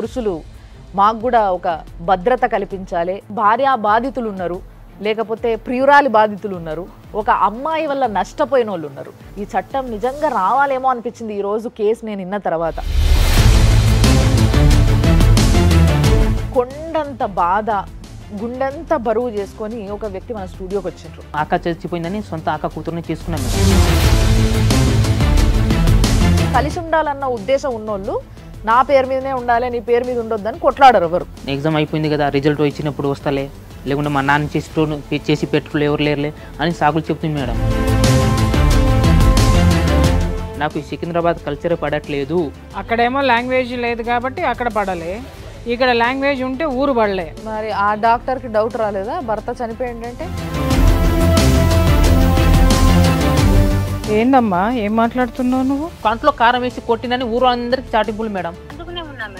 పురుషులు మాకు కూడా ఒక భద్రత కల్పించాలి. భార్య బాధితులు ఉన్నారు లేకపోతే ప్రియురాలి బాధితులు ఉన్నారు ఒక అమ్మాయి వల్ల నష్టపోయిన వాళ్ళు ఉన్నారు. ఈ చట్టం నిజంగా రావాలేమో అనిపించింది ఈ రోజు కేసు నేను విన్న తర్వాత. కొండంత బాధ గుండెంత బరువు చేసుకొని ఒక వ్యక్తి మన స్టూడియోకి వచ్చిండ్రు. అక్క చచ్చిపోయిందని సొంత అక్క కూతురుని చేసుకున్నాం మేడం కలిసి ఉండాలన్న ఉద్దేశం ఉన్నోళ్ళు నా పేరు మీదనే ఉండాలి నీ పేరు మీద ఉండొద్దని కొట్లాడరు ఎవరు. ఎగ్జామ్ అయిపోయింది కదా రిజల్ట్ ఇచ్చినప్పుడు వస్తలే. లేకుంటే మా నాన్న చేసి చేసి పెట్టుకులు ఎవరు లేరులే అని సాకులు చెప్తుంది మేడం. నాకు ఈ సికింద్రాబాద్ కల్చరే పడట్లేదు. అక్కడేమో లాంగ్వేజ్ లేదు కాబట్టి అక్కడ పడలే. ఇక్కడ లాంగ్వేజ్ ఉంటే ఊరు పడలే. మరి ఆ డాక్టర్కి డౌట్ రాలేదా? భర్త చనిపోయిందంటే? ఏందమ్మా? ఏం మాట్లాడుతున్నావు నువ్వు? కంట్లో కారం వేసి కొట్టినని ఊరు అందరికి చాటింపులు మేడం.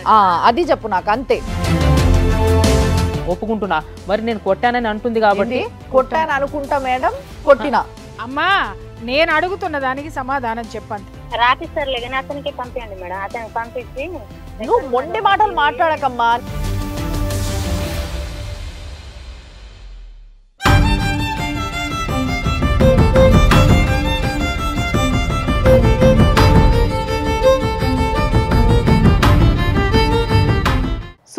ఆ, అది చెప్పు నాకు అంతే. ఒప్పుకుంటున్నా. మరి నేను కొట్టానని అంటుంది కాబట్టి? కొట్టాను. అనుకుంటా మేడం? కొట్టినా? అమ్మా నేను అడుగుతున్న దానికి సమాధానం చెప్పండి. రాపిస్తారులే కానీ అతనికి పంపించండి మేడం. అతనికి పంపించి నువ్వు మొండి మాటలు మాట్లాడకమ్మా.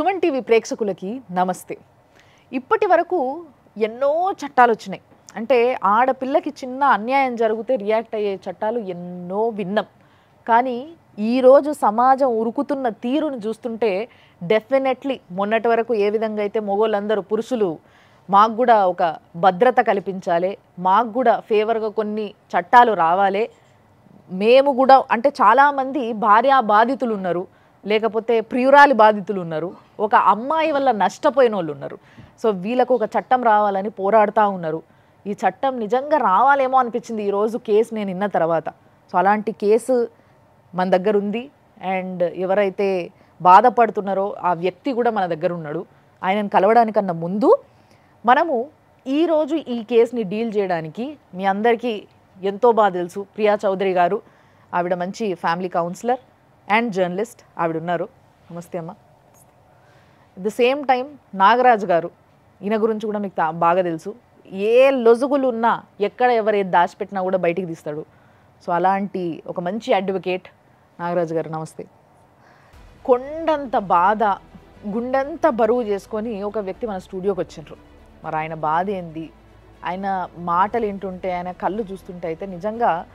సుమన్ టీవీ ప్రేక్షకులకి నమస్తే. ఇప్పటి వరకు ఎన్నో చట్టాలు వచ్చినాయి. అంటే ఆడపిల్లకి చిన్న అన్యాయం జరిగితే రియాక్ట్ అయ్యే చట్టాలు ఎన్నో విన్నాం. కానీ ఈరోజు సమాజం ఉరుకుతున్న తీరును చూస్తుంటే డెఫినెట్లీ మొన్నటి వరకు ఏ విధంగా అయితే మొగోళ్ళందరూ పురుషులు మాకు కూడా ఒక భద్రత కల్పించాలి మాకు కూడా ఫేవర్గా కొన్ని చట్టాలు రావాలి మేము కూడా అంటే చాలామంది భార్య బాధితులు ఉన్నారు లేకపోతే ప్రియురాలి బాధితులు ఉన్నారు. ఒక అమ్మాయి వల్ల నష్టపోయిన వాళ్ళు ఉన్నారు సో వీళ్ళకు ఒక చట్టం రావాలని పోరాడుతూ ఉన్నారు. ఈ చట్టం నిజంగా రావాలేమో అనిపించింది ఈరోజు కేసు నేను విన్న తర్వాత. సో అలాంటి కేసు మన దగ్గర ఉంది. అండ్ ఎవరైతే బాధపడుతున్నారో ఆ వ్యక్తి కూడా మన దగ్గర ఉన్నాడు. ఆయనను కలవడానికన్నా ముందు మనము ఈరోజు ఈ కేసుని డీల్ చేయడానికి మీ అందరికీ ఎంతో బాగా తెలుసు. ప్రియా చౌదరి గారు ఆవిడ మంచి ఫ్యామిలీ కౌన్సిలర్ అండ్ జర్నలిస్ట్ ఆవిడ ఉన్నారు. నమస్తే అమ్మ. The same time Nagaraju garu ఈయన గురించి కూడా మీకు బాగా తెలుసు. ఏ లొజుగులు ఉన్నా ఎక్కడ ఎవరు ఏది దాచిపెట్టినా కూడా బయటికి తీస్తాడు. సో అలాంటి ఒక మంచి అడ్వకేట్ నాగరాజు గారు. నమస్తే. కొండంత బాధ గుండెంత బరువు చేసుకొని ఒక వ్యక్తి మన స్టూడియోకి వచ్చిండ్రు. మరి ఆయన బాధ ఏంది? ఆయన మాటలు వింటుంటే ఆయన కళ్ళు చూస్తుంటే అయితే నిజంగా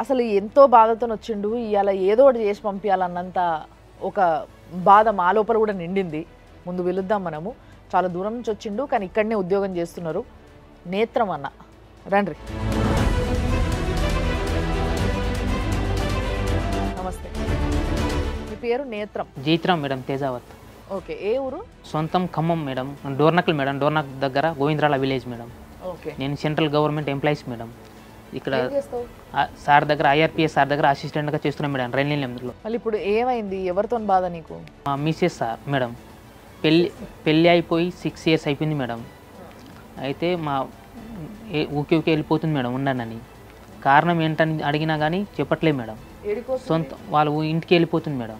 అసలు ఎంతో బాధతో వచ్చిండు. ఇవాళ ఏదో ఒకటి చేసి పంపించాలన్నంత ఒక బాధ మా లోపల కూడా నిండింది. ముందు వెళుద్దాం మనము. చాలా దూరం నుంచి వచ్చిండు కానీ ఇక్కడనే ఉద్యోగం చేస్తున్నారు. నేత్రం అన్న. రండి. నమస్తే. మీ పేరు నేత్రం? జైత్రామ్ మేడం తేజావత్. ఓకే. ఏ ఊరు? సొంతం ఖమ్మం మేడం డోర్నకల్ మేడం డోర్నక్ దగ్గర గోవిందరాల విలేజ్ మేడం. ఓకే. నేను సెంట్రల్ గవర్నమెంట్ ఎంప్లాయీస్ మేడం. ఇక్కడ సార్ దగ్గర ఐఆర్పిఎస్ సార్ దగ్గర అసిస్టెంట్గా చేస్తున్నాం మేడం రైల్వే నెంబర్లో మళ్ళీ ఇప్పుడు ఏమైంది? ఎవరితో బాధ నీకు? Mrs sir madam. పెళ్ళి పెళ్ళి అయిపోయి సిక్స్ ఇయర్స్ అయిపోయింది మేడం. అయితే మా ఊకే ఊకే వెళ్ళిపోతుంది మేడం ఉన్నానని కారణం ఏంటని అడిగినా కానీ చెప్పట్లేదు మేడం. సొంత వాళ్ళ ఇంటికి వెళ్ళిపోతుంది మేడం.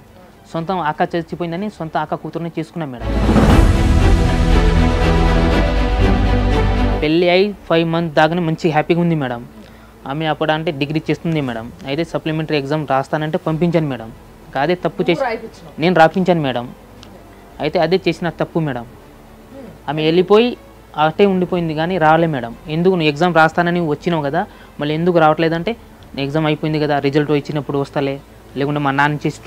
సొంతం అక్క చచ్చిపోయిందని సొంత అక్క కూతురుని చేసుకున్నాం మేడం. పెళ్ళి అయి ఫైవ్ మంత్ దాకానే మంచి హ్యాపీగా ఉంది మేడం. ఆమె అప్పుడు అంటే డిగ్రీ చేస్తుంది మేడం. అయితే సప్లిమెంటరీ ఎగ్జామ్ రాస్తానంటే పంపించాను మేడం. ఇంకా అదే తప్పు చేసి నేను రాపించాను మేడం. అయితే అదే చేసిన తప్పు మేడం. ఆమె వెళ్ళిపోయి అటే ఉండిపోయింది కానీ రాలే మేడం. ఎందుకు? నువ్వు ఎగ్జామ్ రాస్తానని వచ్చినావు కదా. మళ్ళీ ఎందుకు రావట్లేదంటే ఎగ్జామ్ అయిపోయింది కదా రిజల్ట్ ఇచ్చినప్పుడు వస్తలే. లేకుంటే మా నాన్న చేసి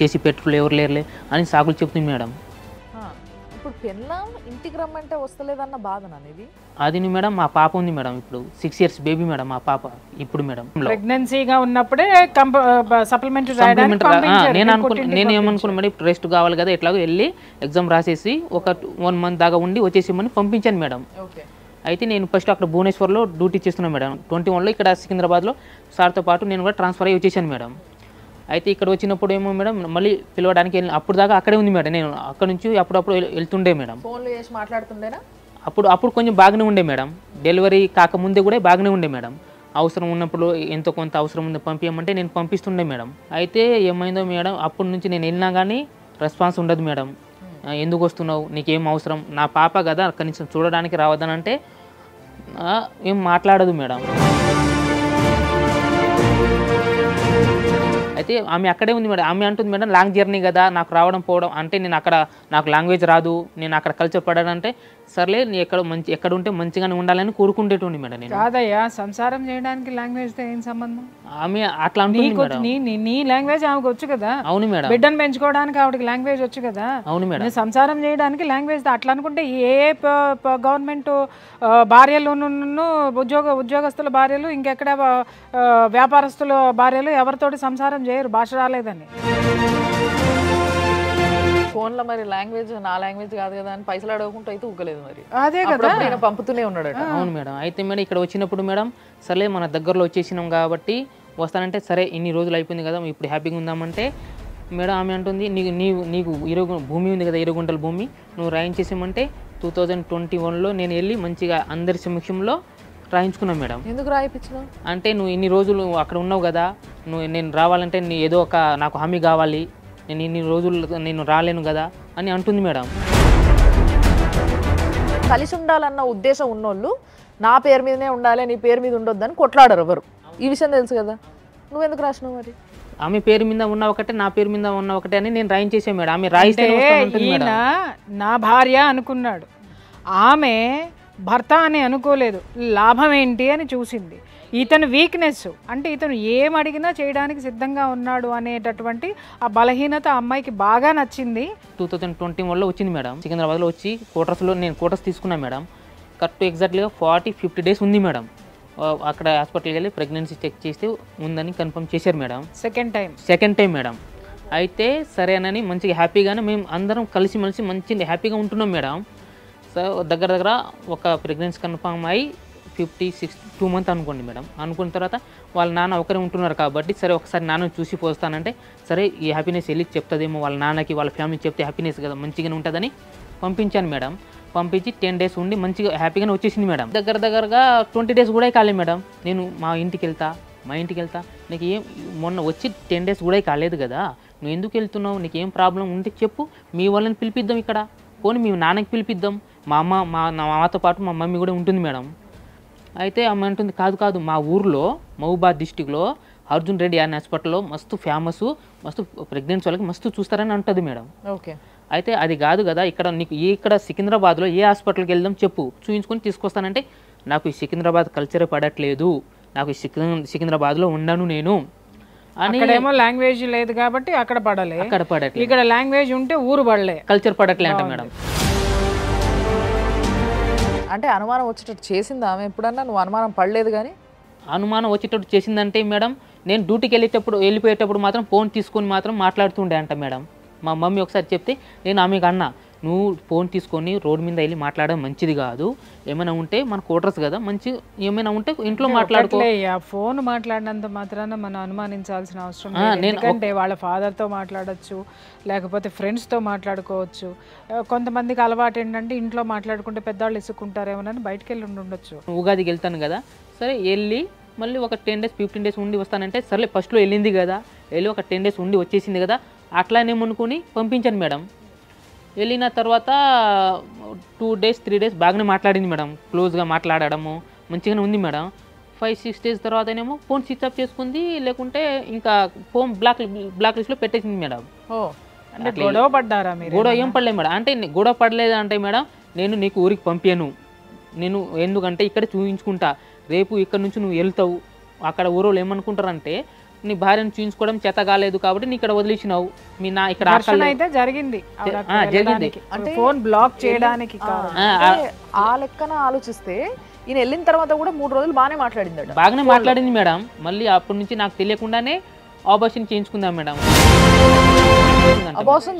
చేసి పెట్టుకులు ఎవరు లేరులే అని సాకులు చెప్తుంది మేడం. ఇప్పుడు పెళ్ళాం ఇంటికి రమ్మంటే వస్తలేదన్న బాధ ఇది? అది మేడం మా పాప ఉంది మేడం ఇప్పుడు. సిక్స్ ఇయర్స్ బేబీ మేడం మా పాప. ఇప్పుడు మేడం. ప్రెగ్నెన్సీగా ఉన్నప్పుడే ఆ, నేను అనుకున్నా నేను ఏమనుకున్నా మేడం ఇప్పుడు రెస్ట్ కావాలి కదా ఎట్లాగో వెళ్ళి ఎగ్జామ్ రాసేసి ఒక వన్ మంత్ దాకా ఉండి వచ్చేసేమని పంపించాను మేడం. ఓకే. అయితే నేను ఫస్ట్ అక్కడ భువనేశ్వర్లో డ్యూటీ చేస్తున్నాను మేడం. ట్వంటీ వన్లో ఇక్కడ సికింద్రాబాద్లో సార్తో పాటు నేను కూడా ట్రాన్స్ఫర్ అయ్యి వచ్చేసాను మేడం. అయితే ఇక్కడ వచ్చినప్పుడు ఏమో మేడం మళ్ళీ పిలవడానికి వెళ్ళి అప్పుడు దాకా అక్కడే ఉంది మేడం నేను. అక్కడ నుంచి అప్పుడప్పుడు వెళ్- వెళ్తుండే మేడం. ఫోన్లో చేసి మాట్లాడుతుండేనా? అప్పుడు అప్పుడు కొంచెం బాగానే ఉండే మేడం. డెలివరీ కాకముందే కూడా బాగానే ఉండే మేడం. అవసరం ఉన్నప్పుడు ఎంతో కొంత అవసరం ఉంది పంపించమంటే నేను పంపిస్తుండే మేడం. అయితే ఏమైందో మేడం అప్పటి నుంచి నేను వెళ్ళినా కానీ రెస్పాన్స్ ఉండదు మేడం. ఆ, ఎందుకు వస్తున్నావు? నీకేం అవసరం? నా పాప కదా కనీసం చూడడానికి రావద్దని అంటే ఆ, ఏం మాట్లాడదు మేడం. అయితే ఆమె అక్కడే ఉంది మేడం. ఆమె అంటుంది మేడం లాంగ్ జర్నీ కదా నాకు రావడం పోవడం. అంటే నేను అక్కడ నాకు లాంగ్వేజ్ రాదు నేను అక్కడ కల్చర్ పడాలంటే సర్లే నీ ఎక్కడ మంచి ఎక్కడ ఉంటే మంచిగానే ఉండాలని కోరుకుంటేటోండి మేడం నేను. కాదయ్యా సంసారం చేయడానికి లాంగ్వేజ్తో ఏం సంబంధం? ఆమె అట్లా నీ నీ- లాంగ్వేజ్ ఆమెకు వచ్చు కదా? అవును మేడం. బిడ్డను పెంచుకోవడానికి ఆవిడకి లాంగ్వేజ్ వచ్చు కదా? అవును మేడం. సంసారం చేయడానికి లాంగ్వేజ్ అట్లా అనుకుంటే ఏ గవర్నమెంట్ భార్యలు ఉద్యోగ ఉద్యోగస్తుల భార్యలు ఇంకెక్కడ వ్యాపారస్తుల భార్యలు ఎవరితోటి సంసారం చేయరు. భాష రాలేదని. ఫోన్లో మరి లాంగ్వేజ్ నా లాంగ్వేజ్ కాదు కదా అని పైసలు అడగకుండా అయితే ఊగలేదు మరి. అదే కదా. పంపుతూనే ఉన్నాడట. అవును మేడం. అయితే మేడం ఇక్కడ వచ్చినప్పుడు మేడం సర్లే మన దగ్గరలో వచ్చేసినాం కాబట్టి వస్తానంటే సరే ఇన్ని రోజులు అయిపోయింది కదా ఇప్పుడు హ్యాపీగా ఉందామంటే మేడం ఆమె అంటుంది నీకు నీవు నీకు ఇరుగు భూమి ఉంది కదా ఇరవై గుంటల భూమి నువ్వు రాయించేసామంటే టూ థౌజండ్ ట్వంటీ వన్లో నేను వెళ్ళి మంచిగా అందరి సమక్షంలో రాయించుకున్నాను మేడం. ఎందుకు రాయిపించినావు? అంటే నువ్వు ఇన్ని రోజులు అక్కడ ఉన్నావు కదా నువ్వు నేను రావాలంటే నీ ఏదో ఒక నాకు హామీ కావాలి నేను ఇన్ని రోజులు నేను రాలేను కదా అని అంటుంది మేడం. కలిసి ఉండాలన్న ఉద్దేశం ఉన్నోళ్ళు నా పేరు మీదనే ఉండాలి నీ పేరు మీద ఉండొద్దని కొట్లాడరు ఎవరు. ఈ విషయం తెలుసు కదా. నువ్వెందుకు రాసినావు మరి? ఆమె పేరు మీద ఉన్న ఒకటే నా పేరు మీద ఉన్న ఒకటే అని నేను రాయించేసే మేడం. ఆమె రాయిస్తే ఈయన నా భార్య అనుకున్నాడు. ఆమె భర్త అని అనుకోలేదు. లాభం ఏంటి అని చూసింది. ఇతను వీక్నెస్ అంటే ఇతను ఏం అడిగినా చేయడానికి సిద్ధంగా ఉన్నాడు అనేటటువంటి ఆ బలహీనత అమ్మాయికి బాగా నచ్చింది. టూ థౌజండ్ ట్వంటీ వన్లో వచ్చింది మేడం. సికింద్రాబాద్లో వచ్చి కోటర్స్లో నేను కోటర్స్ తీసుకున్నాను మేడం. కరెక్ట్ ఎగ్జాక్ట్లీగా ఫార్టీ ఫిఫ్టీ డేస్ ఉంది మేడం. అక్కడ హాస్పిటల్కి వెళ్ళి ప్రెగ్నెన్సీ చెక్ చేస్తే ఉందని కన్ఫర్మ్ చేశారు madam. Second time second time madam. అయితే సరేనని మంచిగా హ్యాపీగానే మేము అందరం కలిసిమెలిసి మంచి హ్యాపీగా ఉంటున్నాం మేడం. సో దగ్గర దగ్గర ఒక ప్రెగ్నెన్సీ కన్ఫర్మ్ అయ్యి ఫిఫ్టీ సిక్స్ టూ మంత్ అనుకోండి మేడం. అనుకున్న తర్వాత వాళ్ళ నాన్న ఒకరే ఉంటున్నారు కాబట్టి సరే ఒకసారి నాన్న చూసి పోస్తానంటే సరే ఈ హ్యాపీనెస్ వెళ్ళి చెప్తుందేమో వాళ్ళ నాన్నకి వాళ్ళ ఫ్యామిలీ చెప్తే హ్యాపీనెస్ కదా మంచిగానే ఉంటుందని పంపించాను మేడం. పంపించి టెన్ డేస్ ఉండి మంచిగా హ్యాపీగానే వచ్చేసింది మేడం. దగ్గర దగ్గరగా ట్వంటీ డేస్ కూడా కాలేదు మేడం. నేను మా ఇంటికి వెళ్తా మా ఇంటికి వెళ్తా. నీకు ఏం మొన్న వచ్చి టెన్ డేస్ కూడా కాలేదు కదా. నువ్వు ఎందుకు వెళ్తున్నావు? నీకు ఏం ప్రాబ్లం ఉంటే చెప్పు. మీ వాళ్ళని పిలిపిద్దాం ఇక్కడ. పోనీ మీ నాన్నకి పిలిపిద్దాం. మా అమ్మ మా నా మాతో పాటు మా మమ్మీ కూడా ఉంటుంది మేడం. అయితే అమ్మ అంటుంది కాదు కాదు మా ఊర్లో మహబూబాద్ డిస్టిక్లో అర్జున్ రెడ్డి అనే హాస్పిటల్లో మస్తు ఫేమస్ మస్తు ప్రెగ్నెన్సీ వాళ్ళకి మస్తు చూస్తారని అంటుంది మేడం. ఓకే. అయితే అది కాదు కదా ఇక్కడ నీకు ఇక్కడ సికింద్రాబాద్లో ఏ హాస్పిటల్కి వెళ్దాం చెప్పు చూయించుకొని తీసుకొస్తానంటే నాకు ఈ సికింద్రాబాద్ కల్చరే పడట్లేదు నాకు సికింద్రాబాద్లో ఉండను నేను. అని అక్కడేమో లాంగ్వేజ్ లేదు కాబట్టి అక్కడ పడలే. అక్కడ పడట్లేదు. ఇక్కడ లాంగ్వేజ్ ఉంటే ఊరు పడలే. కల్చర్ పడట్లే అంట మేడం. అంటే అనుమానం వచ్చేటట్టు చేసిందా ఆమె? ఎప్పుడన్నా నువ్వు అనుమానం పడలేదు కానీ? అనుమానం వచ్చేటట్టు చేసిందంటే మేడం నేను డ్యూటీకి వెళ్ళేటప్పుడు వెళ్ళిపోయేటప్పుడు మాత్రం ఫోన్ తీసుకొని మాత్రం మాట్లాడుతుండే అంట మేడం. మా మమ్మీ ఒకసారి చెప్తే నేను ఆమెకు అన్నా నువ్వు ఫోన్ తీసుకొని రోడ్ మీద వెళ్ళి మాట్లాడడం మంచిది కాదు. ఏమైనా ఉంటే మన కోటర్స్ కదా మంచి ఏమైనా ఉంటే ఇంట్లో మాట్లాడుకో. ఫోన్ మాట్లాడినంత మాత్రాన మనం అనుమానించాల్సిన అవసరం ఎందుకంటే వాళ్ళ ఫాదర్తో మాట్లాడొచ్చు లేకపోతే ఫ్రెండ్స్తో మాట్లాడుకోవచ్చు. కొంతమందికి అలవాటు ఏంటంటే ఇంట్లో మాట్లాడుకుంటే పెద్దవాళ్ళు ఇసుక్కుంటారేమోనని బయటకు వెళ్ళి ఉండి ఉండొచ్చు. ఉగాదికి వెళ్తాను కదా సరే వెళ్ళి మళ్ళీ ఒక టెన్ డేస్ ఫిఫ్టీన్ డేస్ ఉండి వస్తానంటే సర్లే ఫస్ట్లో వెళ్ళింది కదా వెళ్ళి ఒక టెన్ డేస్ ఉండి వచ్చేసింది కదా అట్లానేమనుకుని పంపించాను మేడం. వెళ్ళిన తర్వాత టూ డేస్ త్రీ డేస్ బాగానే మాట్లాడింది మేడం. క్లోజ్గా మాట్లాడడము మంచిగానే ఉంది మేడం. ఫైవ్ సిక్స్ డేస్ తర్వాతనేమో ఫోన్ స్విచ్ ఆఫ్ చేసుకుంది లేకుంటే ఇంకా ఫోన్ బ్లాక్ బ్లాక్ లిస్ట్లో పెట్టేసింది మేడం. గొడవ పడ్డారా మీరు గొడవ ఏం పడలేదు మేడం. అంటే గొడవ పడలేదు అంటే మేడం నేను నీకు ఊరికి పంపాను నేను ఎందుకంటే ఇక్కడ చూయించుకుంటా. రేపు ఇక్కడ నుంచి నువ్వు వెళ్తావు. అక్కడ ఊరోళ్ళు ఏమనుకుంటారంటే నీ భార్యను చూయించుకోవడం చేత కాలేదు కాబట్టి నీ ఇక్కడ వదిలేసినావు. మీ నా ఇక్కడ అయితే జరిగింది జరిగింది. వెళ్ళడానికి. ఫోన్ బ్లాక్ చేయడానికి ఆ, అంటే లెక్కన ఆలోచిస్తే ఈయన వెళ్ళిన తర్వాత కూడా మూడు రోజులు బాగానే మాట్లాడిందట. బాగానే మాట్లాడింది మేడం. మళ్ళీ అప్పటి నుంచి నాకు తెలియకుండానే ఆపరేషన్ చేయించుకుందాం మేడం. ఆపరేషన్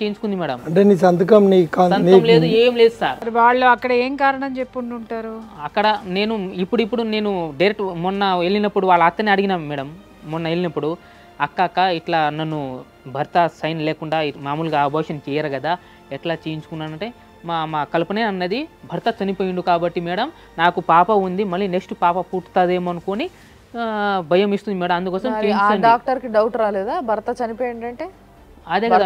చేయించుకుంది. మేడం. అంటే నీ సంతకం నీ కా- సంతం లేదు ఏం లేదు సార్. వాళ్ళు అక్కడ ఏం కారణం చెప్పుండి ఉంటారు అక్కడ నేను ఇప్పుడు ఇప్పుడు నేను డైరెక్ట్ మొన్న వెళ్ళినప్పుడు వాళ్ళ అత్తని అడిగినా మేడం. మొన్న వెళ్ళినప్పుడు అక్క అక్క ఇట్లా నన్ను భర్త సైన్ లేకుండా మామూలుగా అబోషన్ చేయరు కదా ఎట్లా చేయించుకున్నానంటే మా మా కల్పనే అన్నది భర్త చనిపోయిండు కాబట్టి మేడం నాకు పాప ఉంది మళ్ళీ నెక్స్ట్ పాప పుట్టుతుందేమో అనుకొని భయం ఇస్తుంది మేడం. అందుకోసం మరి ఆ చేయించండి. డాక్టర్కి డౌట్ రాలేదా? భర్త చనిపోయిందంటే అదే కదా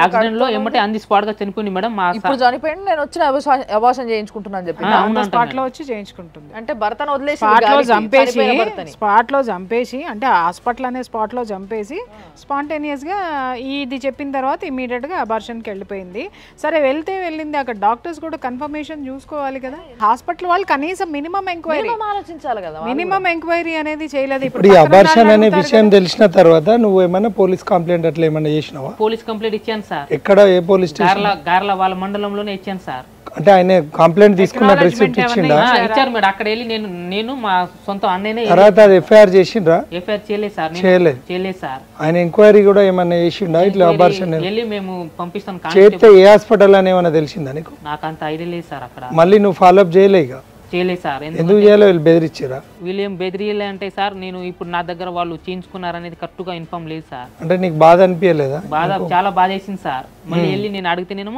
యాక్సిడెంట్లో ఎమ్మటే అంది స్పాట్గా చనిపోయింది మేడం మా ఇప్పుడు చనిపోయింది నేను వచ్చిన అబార్షన్ చేయించుకుంటున్నాను చెప్పి. స్పాట్లో. వచ్చి చేయించుకుంటుంది. అంటే భర్తను వదిలేసి స్పాట్లో చంపేసి. స్పాట్లో చంపేసి అంటే హాస్పిటల్ అనే స్పాట్లో చంపేసి స్పాంటేనియస్గా ఇది చెప్పిన తర్వాత ఇమీడియట్గా అబార్షన్కి వెళ్ళిపోయింది. సరే వెళ్తే వెళ్ళింది. అక్కడ డాక్టర్స్ కూడా కన్ఫర్మేషన్ చూసుకోవాలి కదా. హాస్పిటల్ వాళ్ళు కనీసం మినిమం ఎంక్వైరీ. మినిమం ఆలోచించాలి కదా. మినిమం ఎంక్వైరీ అనేది చేయలేదు. ఇప్పుడు అబార్షన్ అనే విషయం. తెలిసిన తర్వాత నువ్వు ఏమైనా పోలీస్ కంప్లైంట్ అట్లా ఏమైనా చేసినావా? పోలీస్ కంప్లైంట్ ఇచ్చాను సార్. ఎక్కడ? ఏ పోలీస్ స్టేషన్? గార్ల గార్ల వాళ్ళ మండలంలోనే ఇచ్చాను సార్. అంటే ఆయన కంప్లైంట్ తీసుకున్న రిసిప్ట్ ఇచ్చిండా ఆ, ఇచ్చారు? మేడం. అక్కడ వెళ్ళి నేను నేను మా సొంత అన్నయ్యనే తర్వాత అది ఎఫ్ఐఆర్ చేసిండ్రా? ఎఫ్ఐఆర్ చేయలేదు సార్. నేను చేయలేదు చేయలేదు సార్. ఆయన ఎంక్వైరీ కూడా ఏమైనా చేసిండా? ఇట్లా అబార్షన్ వెళ్ళి మేము పంపిస్తాం. చేస్తే ఏ హాస్పిటల్ అని ఏమైనా తెలిసిందా నీకు? నాకు అంత ఐడియా లేదు సార్ అక్కడ. మళ్ళీ నువ్వు ఫాలోఅప్ చేయలే ఇక. చేయలేదు సార్. ఎందుకు చేయాలో వీళ్ళు బెదిరిచ్చిరా? వీళ్ళు ఏం బెదిరియలే అంటే సార్ నేను ఇప్పుడు నా దగ్గర వాళ్ళు చేయించుకున్నారనేది కరెక్ట్గా ఇన్ఫామ్ లేదు సార్. అంటే నీకు బాధ అనిపించలేదా? బాధ చాలా బాధ వేసింది సార్. మళ్ళీ వెళ్ళి నేను అడిగితే నేను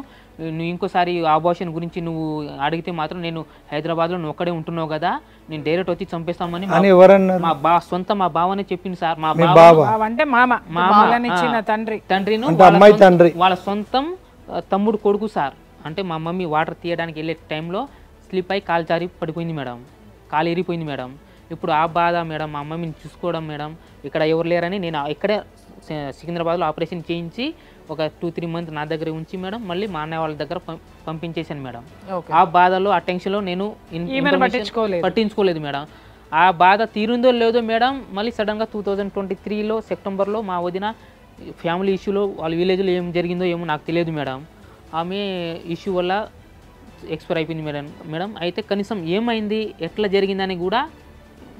నువ్వు ఇంకోసారి అబార్షన్ గురించి నువ్వు అడిగితే మాత్రం నేను హైదరాబాద్లో నువ్వు ఒక్కడే ఉంటున్నావు కదా నేను డైరెక్ట్ వచ్చి చంపేస్తామని మా- బా సొంత మా బావనే చెప్పింది సార్. మా మీ బావ అంటే మామ. మామ, తండ్రి. తండ్రిను అమ్మాయి తండ్రి. వాళ్ళ సొంతం తమ్ముడు కొడుకు సార్. అంటే మా మమ్మీ వాటర్ తీయడానికి వెళ్ళే టైంలో స్లిప్ అయి కాలు జారి పడిపోయింది మేడం. కాలు ఎరిపోయింది మేడం. ఇప్పుడు ఆ బాధ మేడం మా మమ్మీని చూసుకోవడం మేడం. ఇక్కడ ఎవరు లేరని నేను ఇక్కడే సికింద్రాబాద్లో ఆపరేషన్ చేయించి ఒక టూ త్రీ మంత్ నా దగ్గర ఉంచి మేడం మళ్ళీ మా అన్నయ్య వాళ్ళ దగ్గర పం- పంపించేశాను మేడం. ఆ బాధలో ఆ టెన్షన్లో నేను. పట్టించుకోలేదు మేడం. ఆ బాధ తీరుందో లేదో మేడం మళ్ళీ సడన్గా టూ థౌజండ్ ట్వంటీ త్రీలో సెప్టెంబర్లో మా వదిన ఫ్యామిలీ ఇష్యూలో వాళ్ళ విలేజ్లో ఏం జరిగిందో ఏమో నాకు తెలియదు మేడం. ఆమె ఇష్యూ వల్ల ఎక్స్పైర్ అయిపోయింది మేడం. మేడం అయితే కనీసం ఏమైంది ఎట్లా జరిగిందని కూడా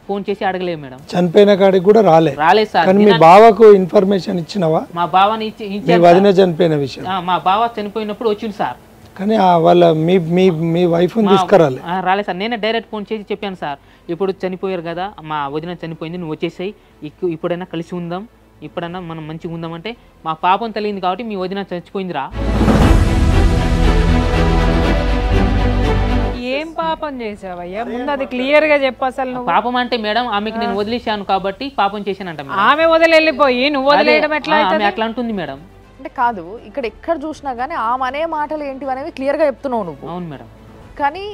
ఫోన్ చేసి అడగలేదు మేడం. చనిపోయిన కాడికి కూడా రాలే. రాలేదు సార్. కానీ మీ బావకు ఇన్ఫర్మేషన్ ఇచ్చినావా? మా బావని ఇచ్చి వదిన చనిపోయిన విషయం. మా బావ చనిపోయినప్పుడు వచ్చింది సార్. కానీ వాళ్ళ మీ మీ మీ వైఫ్ని తీసుకురాలే. రాలేదు సార్. నేనే డైరెక్ట్ ఫోన్ చేసి చెప్పాను సార్. ఇప్పుడు చనిపోయారు కదా మా వదిన చనిపోయింది నువ్వు వచ్చేసాయి. ఇప్పుడైనా కలిసి ఉందాం. ఇప్పుడైనా మనం మంచిగా ఉందామంటే మా పాపం తెలియదు కాబట్టి మీ వదిన చచ్చిపోయిందిరా. ఏం పాపం చేసావయ్యా ముందు అది క్లియర్గా చెప్పు అసలు నువ్వు. పాపం అంటే మేడం ఆమెకి నేను వదిలేశాను కాబట్టి పాపం చేశానంట. ఆమె వదిలి వెళ్ళిపోయి నువ్వు వదిలేయడం ఎట్లా? అట్లా అంటుంది మేడం. అంటే కాదు ఇక్కడ ఎక్కడ చూసినా కానీ ఆమె అనే మాటలు ఏంటివి అనేవి క్లియర్గా చెప్తున్నావు నువ్వు. అవును మేడం. కానీ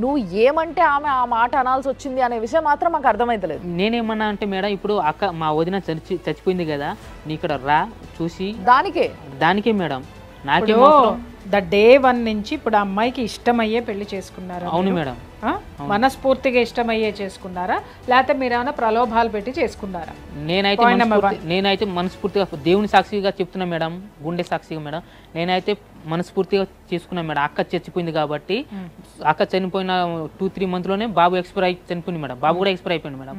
నువ్వు ఏమంటే ఆమె ఆ మాట అనాల్సి వచ్చింది అనే విషయం మాత్రం మాకు అర్థమైతలేదు. నేనేమన్నా అంటే మేడం ఇప్పుడు అక్క మా వదిన చచ్చి చచ్చిపోయింది కదా నీ ఇక్కడ రా చూసి. దానికే? దానికే మేడం. నాకేం ఇప్పుడు అవసరం? ద డే వన్ నుంచి ఇప్పుడు ఆ అమ్మాయికి ఇష్టమయ్యే పెళ్ళి చేసుకున్నారా అవును? మేడం? మనస్ఫూర్తిగా ఇష్టమయ్యే చేసుకున్నారా? లేకపోతే మీరు ఏమైనా ప్రలోభాలు పెట్టి చేసుకున్నారా? నేనైతే నేనైతే మనస్ఫూర్తిగా దేవుని సాక్షిగా చెప్తున్నా మేడం గుండె సాక్షిగా మేడం. నేనైతే మనస్ఫూర్తిగా చేసుకున్నా మేడం. అక్క చచ్చిపోయింది కాబట్టి అక్క చనిపోయిన టూ త్రీ మంత్లోనే బాబు ఎక్స్పైర్ అయి చనిపోయింది మేడం. బాబు కూడా ఎక్స్పైర్ అయిపోయింది మేడం.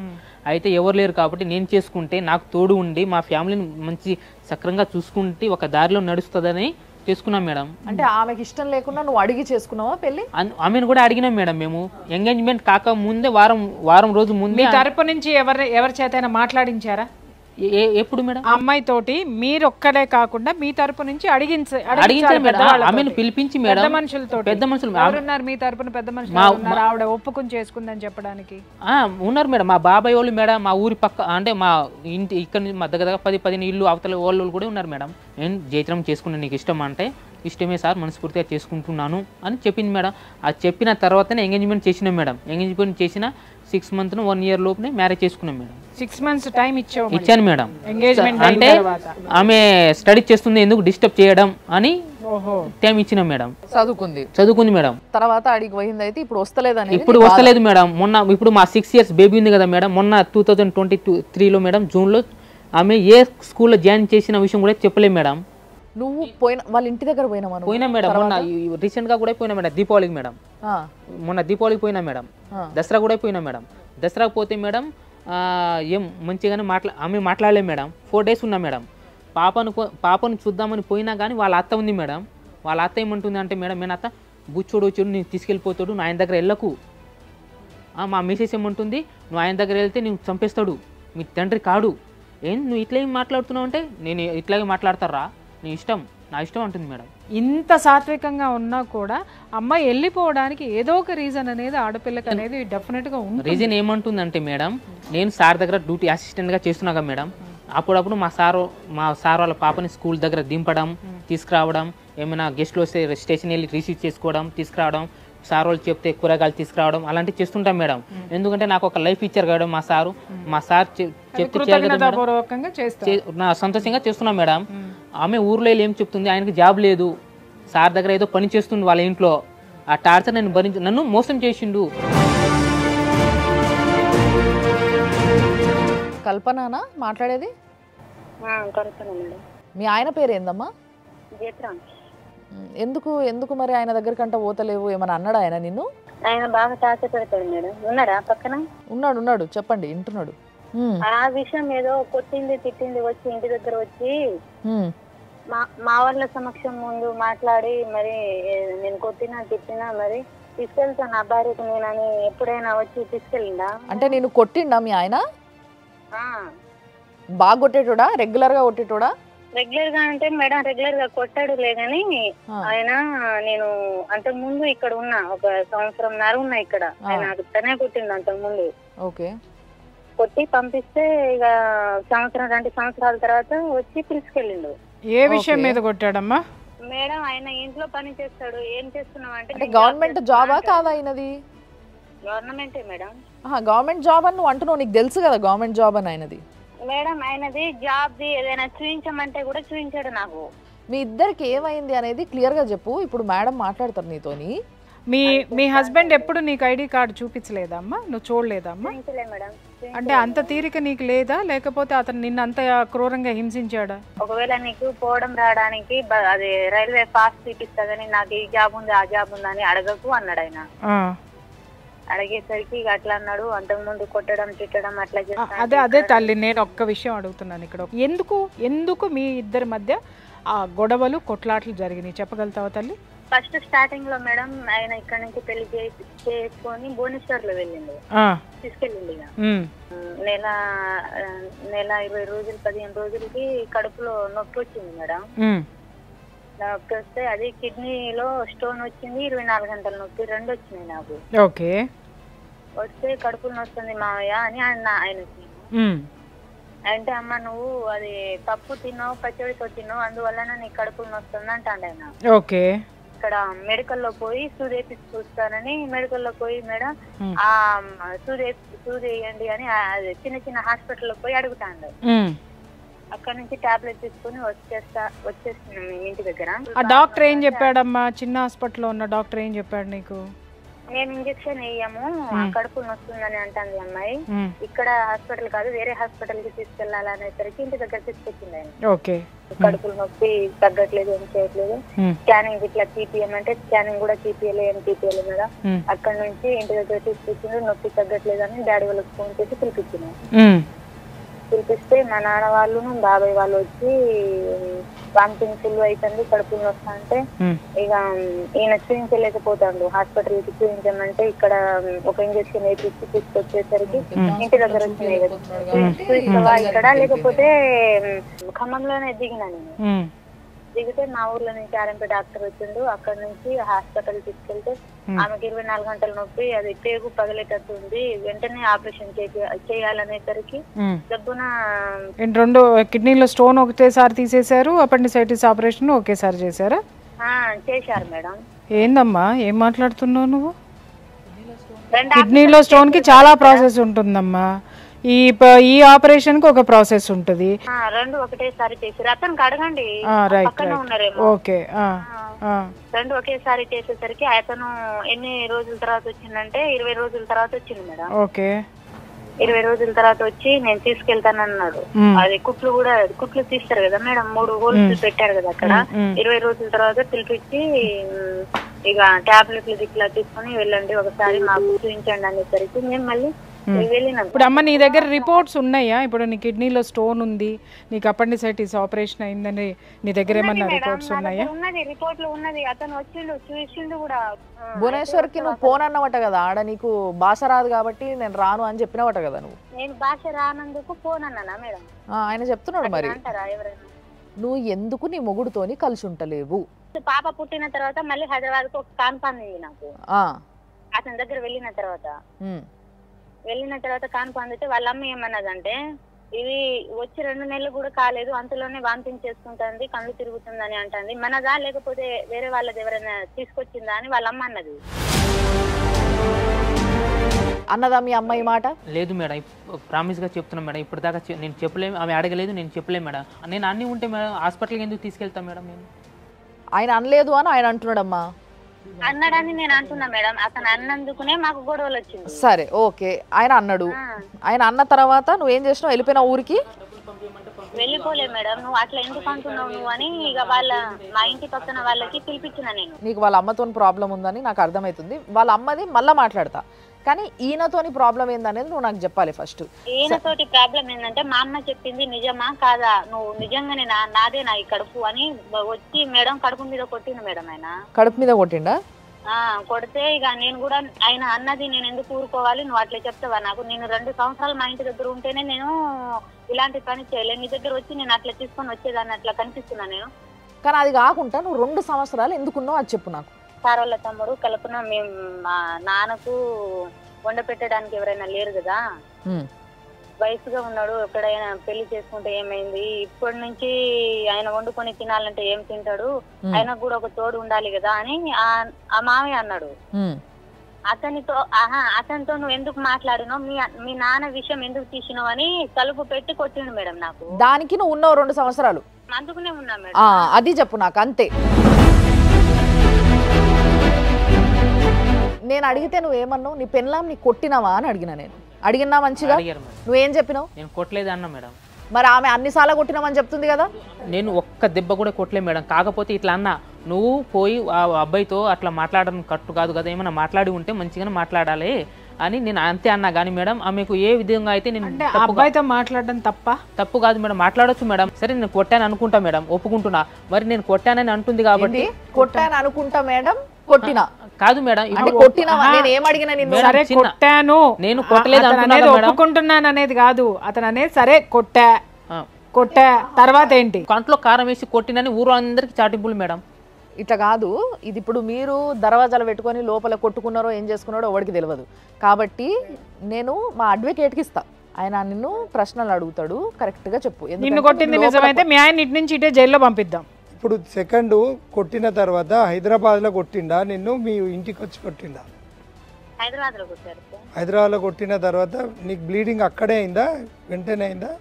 అయితే ఎవరు లేరు కాబట్టి నేను చేసుకుంటే నాకు తోడు ఉండి మా ఫ్యామిలీని మంచి సక్రంగా చూసుకుంటే ఒక దారిలో నడుస్తుందని చేసుకున్నాం మేడం. అంటే ఆమెకి ఇష్టం లేకుండా నువ్వు అడిగి చేసుకున్నావా పెళ్ళి ఆమెను కూడా అడిగినాం మేడం మేము. ఎంగేజ్మెంట్ కాక ముందే వారం వారం రోజు ముందే తరపు నుంచి ఎవరి ఎవరి చేతైనా మాట్లాడించారా? ఎప్పుడు మేడం? అమ్మాయి తోటి మీరు ఒక్కడే కాకుండా మీ తరపు నుంచి అడిగించ అడిగించారు మేడం. ఆమెను పిలిపించి మేడం. మనుషులతో పెద్ద మనుషులు ఎవరున్నారు మీ తరపున పెద్ద మనుషులు? ఆవిడ ఒప్పుకుని చేసుకుందని చెప్పడానికి. ఉన్నారు మేడం. మా బాబాయ్ వాళ్ళు మేడం మా ఊరి పక్క అంటే మా ఇంటి ఇక్కడ నుంచి మా దగ్గర దగ్గర పది పదిహేను ఇల్లు అవతల వాళ్ళు కూడా ఉన్నారు మేడం. నేను జైత్రం చేసుకున్నా నీకు ఇష్టం అంటే ఇష్టమే సార్ మనస్ఫూర్తిగా చేసుకుంటున్నాను అని చెప్పింది మేడం. అది చెప్పిన తర్వాతనే ఎంగేజ్మెంట్ చేసినాం మేడం. ఎంగేజ్మెంట్ చేసిన సిక్స్ మంత్ వన్ ఇయర్ లోపునే మ్యారేజ్ చేసుకున్నాం మేడం. సిక్స్ మంత్స్ టైం ఇచ్చావు. ఇచ్చాను మేడం. ఎంగేజ్మెంట్ అంటే ఆమె స్టడీ చేస్తుంది ఎందుకు డిస్టర్బ్ చేయడం అని ఓహో. టైం ఇచ్చినాం మేడం. చదువుకుంది. చదువుకుంది మేడం. తర్వాత అడిగి పోయింది అయితే ఇప్పుడు వస్తలేదని ఇప్పుడు వస్తలేదు మేడం. మొన్న ఇప్పుడు మా సిక్స్ ఇయర్స్ బేబీ ఉంది కదా మేడం. మొన్న టూ థౌజండ్ ట్వంటీ టూ త్రీలో మేడం జూన్లో ఆమె ఏ స్కూల్లో జాయిన్ చేసిన విషయం కూడా చెప్పలేదు మేడం. నువ్వు పోయిన వాళ్ళ ఇంటి దగ్గర నువ్వు? పోయినా మేడం. మొన్న రీసెంట్గా కూడా పోయినా మేడం దీపావళికి మేడం. ఆ, మొన్న దీపావళికి పోయినా మేడం. దసరా కూడా పోయినా మేడం. దసరాకు పోతే మేడం ఏం మంచిగానే మాట్లా ఆమె మాట్లాడలేదు మేడం. ఫోర్ డేస్ ఉన్నా మేడం. పాపను పాపను చూద్దామని పోయినా కానీ వాళ్ళ అత్త ఉంది మేడం. వాళ్ళ అత్త ఏమంటుంది అంటే మేడం నేను అత్త? బుచ్చోడు వచ్చాడు నేను తీసుకెళ్ళిపోతాడు నువ్వు ఆయన దగ్గర వెళ్ళకు. మా మిసెస్ ఏమంటుంది నువ్వు ఆయన దగ్గర వెళ్తే నేను చంపేస్తాడు. మీ తండ్రి కాడు. ఏం నువ్వు ఇట్లా ఏం మాట్లాడుతున్నావు అంటే నేను ఇట్లాగే మాట్లాడతారా? నీ ఇష్టం. నా ఇష్టం అంటుంది మేడం. ఇంత సాత్వికంగా ఉన్నా కూడా అమ్మాయి వెళ్ళిపోవడానికి ఏదో ఒక రీజన్ అనేది ఆడపిల్లకి అనేది డెఫినెట్గా ఉంటుంది. రీజన్ ఏమంటుందంటే మేడం నేను సార్ దగ్గర డ్యూటీ అసిస్టెంట్గా చేస్తున్నాగా మేడం అప్పుడప్పుడు మా సారు మా సార్ వాళ్ళ పాపని స్కూల్ దగ్గర దింపడం తీసుకురావడం ఏమైనా గెస్ట్లు వస్తే స్టేషన్ వెళ్ళి రిసీవ్ చేసుకోవడం తీసుకురావడం సార్ వాళ్ళు చెప్తే కూరగాయలు తీసుకురావడం అలాంటివి చేస్తుంటాం మేడం. ఎందుకంటే నాకు ఒక లైఫ్ ఇచ్చారు కదా మా సారు. మా సార్ చెప్తే నా సంతోషంగా చేస్తున్నాం మేడం. ఆమె ఊర్లో వెళ్ళి ఏం చెప్తుంది? ఆయనకి జాబ్ లేదు. సార్ దగ్గర ఏదో పని చేస్తుంది వాళ్ళ ఇంట్లో. ఆ టార్చర్ నేను భరించి నన్ను మోసం చేసిండు. కల్పనానా మాట్లాడేది? మీ ఆయన పేరు ఏందమ్మా ఎందుకు ఎందుకు మరి ఆయన దగ్గరకంట పోతలేవు? ఏమన్నా అన్నాడా ఆయన నిన్ను? ఆయన బాగా టార్చర్ పెడతాడు మేడం. ఉన్నారా పక్కన? ఉన్నాడు ఉన్నాడు. చెప్పండి వింటున్నాడు. ఆ విషయం ఏదో కొట్టింది తిట్టింది వచ్చి ఇంటి దగ్గర వచ్చి మా వాళ్ళ సమక్షం ముందు మాట్లాడి మరి నేను కొట్టినా తిట్టినా మరి తీసుకెళ్తాను నా భార్యకు నేనని ఎప్పుడైనా వచ్చి తీసుకెళ్ళిందా? అంటే నేను కొట్టిండా మీ ఆయన? ఆ, బాగా కొట్టేటోడా? రెగ్యులర్గా కొట్టేటోడా? రెగ్యులర్గా అంటే మేడం రెగ్యులర్గా కొట్టాడు లేదని. ఆయన నేను అంతకు ముందు ఇక్కడ ఉన్నా ఒక సంవత్సరం నర ఉన్నా ఇక్కడ. ఆయన తనే కొట్టిండు అంతకు ముందు. ఓకే. కొట్టి పంపిస్తే ఇక సంవత్సరం రెండు సంవత్సరాల తర్వాత వచ్చి పిలుచుకెళ్ళిండు. ఏ విషయం. మీద కొట్టాడమ్మా? మేడం ఆయన ఇంట్లో పని చేస్తాడు. ఏం చేస్తున్నావు అంటే గవర్నమెంట్ జాబా కాదా అయినది గవర్నమెంటే మేడం గవర్నమెంట్ జాబ్ అని నువ్వు అంటున్నావు. నీకు తెలుసు కదా గవర్నమెంట్ జాబ్ అని ఆయనది. మేడం ఆయనది జాబ్ ది ఏదైనా చూపించమంటే కూడా చూపించాడు నాకు. మీ ఇద్దరికి ఏమైంది అనేది క్లియర్గా చెప్పు. ఇప్పుడు మేడం మాట్లాడతారు నీతోని. మీ మీ హస్బెండ్ ఎప్పుడు నీకు ఐడి కార్డు చూపించలేదమ్మా? నువ్వు చూడలేదమ్మా? చూపించలే మేడం అంటే అంత తీరిక నీకు లేదా? లేకపోతే అతను నిన్ను అంత క్రూరంగా హింసించాడా? ఒకవేళ నీకు పోవడం రావడానికి బ- అది రైల్వే పాస్ చూపిస్తా కానీ నాకు ఈ జాబ్ ఉంది ఆ జాబ్ ఉందా అని అడగకు అన్నాడు ఆయన. ఆ. అడిగేసరికి ఇక అట్లా అన్నాడు. అంతకు ముందు కొట్టడం తిట్టడం అట్లా ఆ, చేస్తా అదే అదే తల్లి నేను ఒక్క విషయం అడుగుతున్నాను ఇక్కడ. ఎందుకు ఎందుకు మీ ఇద్దరి మధ్య ఆ గొడవలు కొట్లాటలు జరిగినాయి? చెప్పగలుగుతావా తల్లి? ఫస్ట్ స్టార్టింగ్లో మేడం ఆయన ఇక్కడ నుంచి పెళ్ళి చేసి చేసుకొని భువనేశ్వర్లో వెళ్ళిండు. ఆ, తీసుకెళ్ళిండు ఇక. నెల నెల ఇరవై రోజులు పదిహేను రోజులకి కడుపులో నొప్పి వచ్చింది మేడం. నొప్పి వస్తే అది కిడ్నీలో స్టోన్ వచ్చింది ఇరవై నాలుగు గంటల నొప్పి రెండు వచ్చినాయి నాకు. ఓకే. వస్తే కడుపులో నొస్తుంది మావయ్య అని అన్న ఆయనకి. ఉమ్, అంటే అమ్మ నువ్వు అది పప్పు తిన్నావు పచ్చడితో తిన్నావు అందువలన నీ కడుపులో నొస్తుంది అంటాడు ఆయన. ఓకే. ఇక్కడ మెడికల్లో పోయి సూది వేపించి చూస్తానని మెడికల్లో పోయి మేడం. ఆ సూది వేయండి అని చిన్న చిన్న హాస్పిటల్లో పోయి అడుగుతాండు. అక్కడ నుంచి టాబ్లెట్ తీసుకుని వచ్చేస్తా వచ్చేస్తున్నాం మేము ఇంటి దగ్గర. ఆ డాక్టర్ ఏం చెప్పాడమ్మా? చిన్న హాస్పిటల్లో ఉన్న డాక్టర్ ఏం చెప్పాడు నీకు? మేము ఇంజక్షన్ వేయము ఆ కడుపు నొస్తుందని అంటుంది అమ్మాయి. ఇక్కడ హాస్పిటల్ కాదు వేరే హాస్పిటల్కి తీసుకెళ్ళాలనేసరికి ఇంటి దగ్గర తీసుకొచ్చింది ఆయన. ఓకే. కడుపులు నొప్పి తగ్గట్లేదు ఏం చేయట్లేదు. స్కానింగ్ ఇట్లా తీపియమంటే స్కానింగ్ కూడా తీపియలే ఏం తీపియలే ఉమ్, అక్కడ నుంచి ఇంటి దగ్గర తీసుకొచ్చిండు నొప్పి తగ్గట్లేదు అని డాడీ వాళ్ళకి ఫోన్ చేసి పిలిపించినాం. పిలిపిస్తే మా నాన్న వాళ్ళు బాబాయ్ వాళ్ళు వచ్చి వామిటింగ్ ఫుల్ అవుతుంది కడుపులు వస్తా అంటే ఇక ఈయన చూపించలేకపోతాడు హాస్పిటల్కి చూపించమంటే ఇక్కడ ఒక ఇంజక్షన్ వేపించి తీసుకొచ్చేసరికి ఇంటి దగ్గర వచ్చినాయి కదా. ఇక్కడ లేకపోతే ఖమ్మంలోనే దిగినా నేను. దిగితే మా ఊర్లో నుంచి ఆర్ఎంపీ డాక్టర్ వచ్చిండు. అక్కడ నుంచి హాస్పిటల్ తీసుకెళ్తే ఆమెకి ఇరవై నాలుగు గంటల నొప్పి అది పేగు పగిలేటట్టు ఉంది. వెంటనే ఆపరేషన్ చేయ- చేయాలనేసరికి. డబ్బున రెండు కిడ్నీలో స్టోన్ ఒకటేసారి తీసేశారు అపెండిసైటిస్ ఆపరేషన్ ఒకేసారి చేశారా? ఆ, చేశారు మేడం. ఏందమ్మా? ఏం మాట్లాడుతున్నావు నువ్వు? కిడ్నీలో స్టోన్కి చాలా ప్రాసెస్ ఉంటుందమ్మా. ఈ ఈ ఆపరేషన్కి ఒక ప్రాసెస్ ఉంటుంది. రెండు ఒకటేసారి చేశారు అతనికి అడగండి. పక్కనే ఉన్నారేమో. ఓకే రెండు ఒకేసారి చేసేసరికి అతను ఎన్ని రోజుల తర్వాత వచ్చిందంటే ఇరవై రోజుల తర్వాత వచ్చింది మేడం. ఓకే. ఇరవై రోజుల తర్వాత వచ్చి నేను తీసుకెళ్తానన్నాడు. అది కుట్లు కూడా కుట్లు తీస్తారు కదా మేడం మూడు హోల్స్ పెట్టారు కదా అక్కడ. ఇరవై రోజుల తర్వాత పిలిపించి ఇక టాబ్లెట్లు ఇట్లా తీసుకొని వెళ్ళండి ఒకసారి మాకు చూపించండి అనేసరికి మేము మళ్ళీ ఇప్పుడు అమ్మ నీ దగ్గర రిపోర్ట్స్ ఉన్నాయా? ఇప్పుడు నీ కిడ్నీలో స్టోన్ ఉంది నీకు అపెండిసైటిస్ ఆపరేషన్ అయిందని నీ దగ్గర ఏమన్నా రిపోర్ట్స్ ఉన్నాయా? ఉన్నది రిపోర్ట్లో ఉన్నది. అతను వచ్చిండు చూసిండు కూడా ఆ, భువనేశ్వర్కి నువ్వు ఫోన్ అన్నవట కదా ఆడ నీకు భాష రాదు కాబట్టి నేను రాను అని చెప్పినవట కదా నువ్వు. నేను భాష రానందుకు ఫోన్ అన్నానా మేడం ఆ, ఆయన చెప్తున్నాడు మరి. అంటారా ఎవరైనా? నువ్వు ఎందుకు నీ మొగుడుతోని కలిసి ఉంటలేవు పాప పుట్టిన తర్వాత మళ్ళీ హైదరాబాద్కు ఒక కాన్ఫాన్ ఉంది నాకు. ఆ, అతని దగ్గర వెళ్ళిన తర్వాత. వెళ్ళిన తర్వాత కాన్పు అందితే వాళ్ళ అమ్మ ఏమన్నదంటే ఇది వచ్చి రెండు నెలలు కూడా కాలేదు అంతలోనే వాంతింగ్ చేసుకుంటుంది కళ్ళు తిరుగుతుందని అంటుంది. మనదా? లేకపోతే వేరే వాళ్ళది ఎవరైనా తీసుకొచ్చిందా అని వాళ్ళ అమ్మ అన్నది. అన్నదా మీ అమ్మాయి మాట? లేదు మేడం ప్రామిస్గా చెప్తున్నా మేడం. ఇప్పుడు దాకా చె- నేను చెప్పలేము ఆమె అడగలేదు నేను చెప్పలేము మేడం. నేను అన్నీ ఉంటే మేడం హాస్పిటల్కి ఎందుకు తీసుకెళ్తాను మేడం నేను? ఆయన అనలేదు అని ఆయన అంటున్నాడమ్మా. అన్నాడని నేను అంటున్నా మేడం. అతను అన్నందుకునే మాకు గొడవలు వచ్చింది. సరే ఓకే. ఆయన అన్నాడు. ఆయన అన్న తర్వాత నువ్వేం చేసినావు? వెళ్ళిపోయిన ఊరికి? వెళ్ళిపోలే మేడం. నువ్వు అట్లా ఎందుకు అంటున్నావు నువ్వు అని ఇక వాళ్ళ మా ఇంటి పక్కన వాళ్ళకి పిలిపించిన నేను. నీకు వాళ్ళ అమ్మతో ప్రాబ్లం ఉందని నాకు అర్థమవుతుంది. వాళ్ళ అమ్మది మళ్ళీ మాట్లాడతా. కానీ ఈయనతోని ప్రాబ్లం ఏందనేది నువ్వు నాకు చెప్పాలి ఫస్ట్ ఈయనతోటి ప్రాబ్లం ఏంటంటే మా అమ్మ చెప్పింది నిజమా కాదా? నువ్వు నిజంగానే నా నాదే నా ఈ కడుపు అని వచ్చి మేడం కడుపు మీద కొట్టింది మేడం ఆయన. కడుపు మీద కొట్టిండా? కొడితే ఇక నేను కూడా ఆయన అన్నది నేను ఎందుకు ఊరుకోవాలి? నువ్వు అట్లా చెప్తావా నాకు? నేను రెండు సంవత్సరాలు మా ఇంటి దగ్గర ఉంటేనే నేను ఇలాంటి పని చేయలేదు నీ దగ్గర వచ్చి నేను అట్లా తీసుకొని వచ్చేదాన్ని అట్లా కనిపిస్తున్నా నేను. కానీ అది కాకుండా నువ్వు రెండు సంవత్సరాలు ఎందుకున్నావు అది చెప్పు నాకు. సార్ వాళ్ళ తమ్ముడు కల్పన మేము మా నాన్నకు వండ పెట్టడానికి ఎవరైనా లేరు కదా. వయసుగా ఉన్నాడు ఎక్కడైనా పెళ్ళి చేసుకుంటే ఏమైంది? ఇప్పటి నుంచి ఆయన వండుకొని తినాలంటే ఏం తింటాడు? ఉమ్. ఆయనకు కూడా ఒక తోడు ఉండాలి కదా అని ఆ- మామయ్య అన్నాడు. అతనితో ఆహా అతనితో నువ్వు ఎందుకు మాట్లాడినావు? మీ మీ నాన్న విషయం ఎందుకు తీసినావు అని తలుపు పెట్టి కొట్టిండు మేడం నాకు. దానికి నువ్వు ఉన్నావు రెండు సంవత్సరాలు. అందుకునే ఉన్నా మేడం. అది చెప్పు నాకు అంతే. నేను అడిగితే నువ్వేమన్నావు? నీ పెన్లాం నీ కొట్టినావా అని అడిగినా నేను. అడిగినా మంచిగా? అడిగారు మేడం. నువ్వేం చెప్పినావు? నేను కొట్టలేదు అన్న మేడం. మరి ఆమె అన్నిసార్లు కొట్టినామని చెప్తుంది కదా? నేను ఒక్క దెబ్బ కూడా కొట్టలే మేడం. కాకపోతే ఇట్లా అన్న నువ్వు పోయి ఆ అబ్బాయితో అట్లా మాట్లాడడం కట్టు కాదు కదా? ఏమైనా మాట్లాడి ఉంటే మంచిగానే మాట్లాడాలి. అని నేను అంతే అన్నా కానీ మేడం ఆమెకు ఏ విధంగా అయితే నేను అబ్బాయితో మాట్లాడడం తప్ప? తప్పు కాదు మేడం మాట్లాడొచ్చు మేడం. సరే నేను కొట్టాను అనుకుంటా మేడం ఒప్పుకుంటున్నా. మరి నేను కొట్టానని అంటుంది కాబట్టి కొట్టాను అనుకుంటా మేడం కొట్టినా? కాదు మేడం కొట్టాను నేను కొట్టలేదు. ఒప్పుకుంటున్నాను అనేది కాదు. అతను అనేది సరే కొట్టా. కొట్టా. తర్వాత ఏంటి? కంట్లో కారం వేసి కొట్టినని ఊరు అందరికి చాటింపులు మేడం. ఇట్లా కాదు. ఇది ఇప్పుడు మీరు దర్వాజాలు పెట్టుకొని లోపల కొట్టుకున్నారో ఏం చేసుకున్నారో ఎవరికి తెలియదు కాబట్టి నేను మా అడ్వకేట్కి ఇస్తా. ఆయన నిన్ను ప్రశ్నలు అడుగుతాడు కరెక్ట్గా చెప్పు. నిన్ను కొట్టింది నిజమైతే మీ ఆయన ఇటు నుంచి ఇటే జైల్లో పంపిద్దాం. ఇప్పుడు సెకండ్ కొట్టిన తర్వాత హైదరాబాద్లో కొట్టిండా? నిన్ను మీ ఇంటికి వచ్చి కొట్టిండా? హైదరాబాద్లో కొట్టిన తర్వాత నీకు బ్లీడింగ్ అక్కడే అయిందా? వెంటనే అయిందా?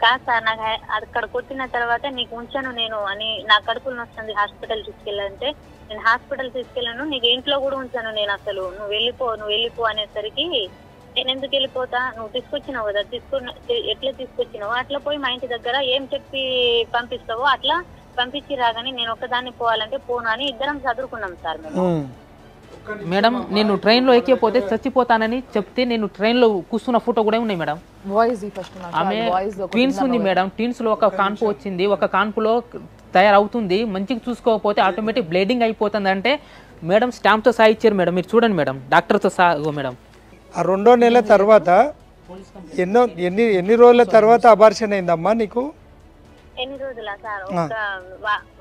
కాదు సార్ నాకు అక్కడ కొట్టిన తర్వాత నీకు ఉంచాను నేను అని నా కడుపులు వస్తుంది హాస్పిటల్ తీసుకెళ్ళాలంటే. నేను హాస్పిటల్ తీసుకెళ్ళాను నీకు ఇంట్లో కూడా ఉంచాను నేను అసలు. నువ్వు వెళ్ళిపో నువ్వు వెళ్ళిపో అనేసరికి నేను ఎందుకు వెళ్ళిపోతా? నువ్వు తీసుకొచ్చినావు కదా తీసుకున్న ఎట్లా తీసుకొచ్చినావు? అట్లా పోయి మా ఇంటి దగ్గర ఏం చెప్పి పంపిస్తావో అట్లా పంపించి రాగానే నేను ఒక్కదాన్ని పోవాలంటే పోను అని ఇద్దరం చదువుకున్నాం సార్ మేము. మేడం నేను ట్రైన్లో ఎక్కిపోతే చచ్చిపోతానని చెప్తే నేను ట్రైన్లో కూర్చున్న ఫోటో కూడా ఉన్నాయి మేడం. వాయిస్ ఫస్ట్ ఆమె ట్విన్స్ ఉంది మేడం ట్విన్స్లో ఒక కాన్పు వచ్చింది ఒక కాన్పులో తయారవుతుంది మంచిగా చూసుకోకపోతే ఆటోమేటిక్ బ్లీడింగ్ అయిపోతుంది అంటే మేడం స్టాంప్తో సహా ఇచ్చారు మేడం మీరు చూడండి మేడం డాక్టర్తో సహా మేడం. ఆ రెండో నెల తర్వాత ఎన్నో ఎన్ని ఎన్ని రోజుల తర్వాత అబార్షన్ అయిందమ్మా నీకు? ఎన్ని రోజులా సార్? ఒక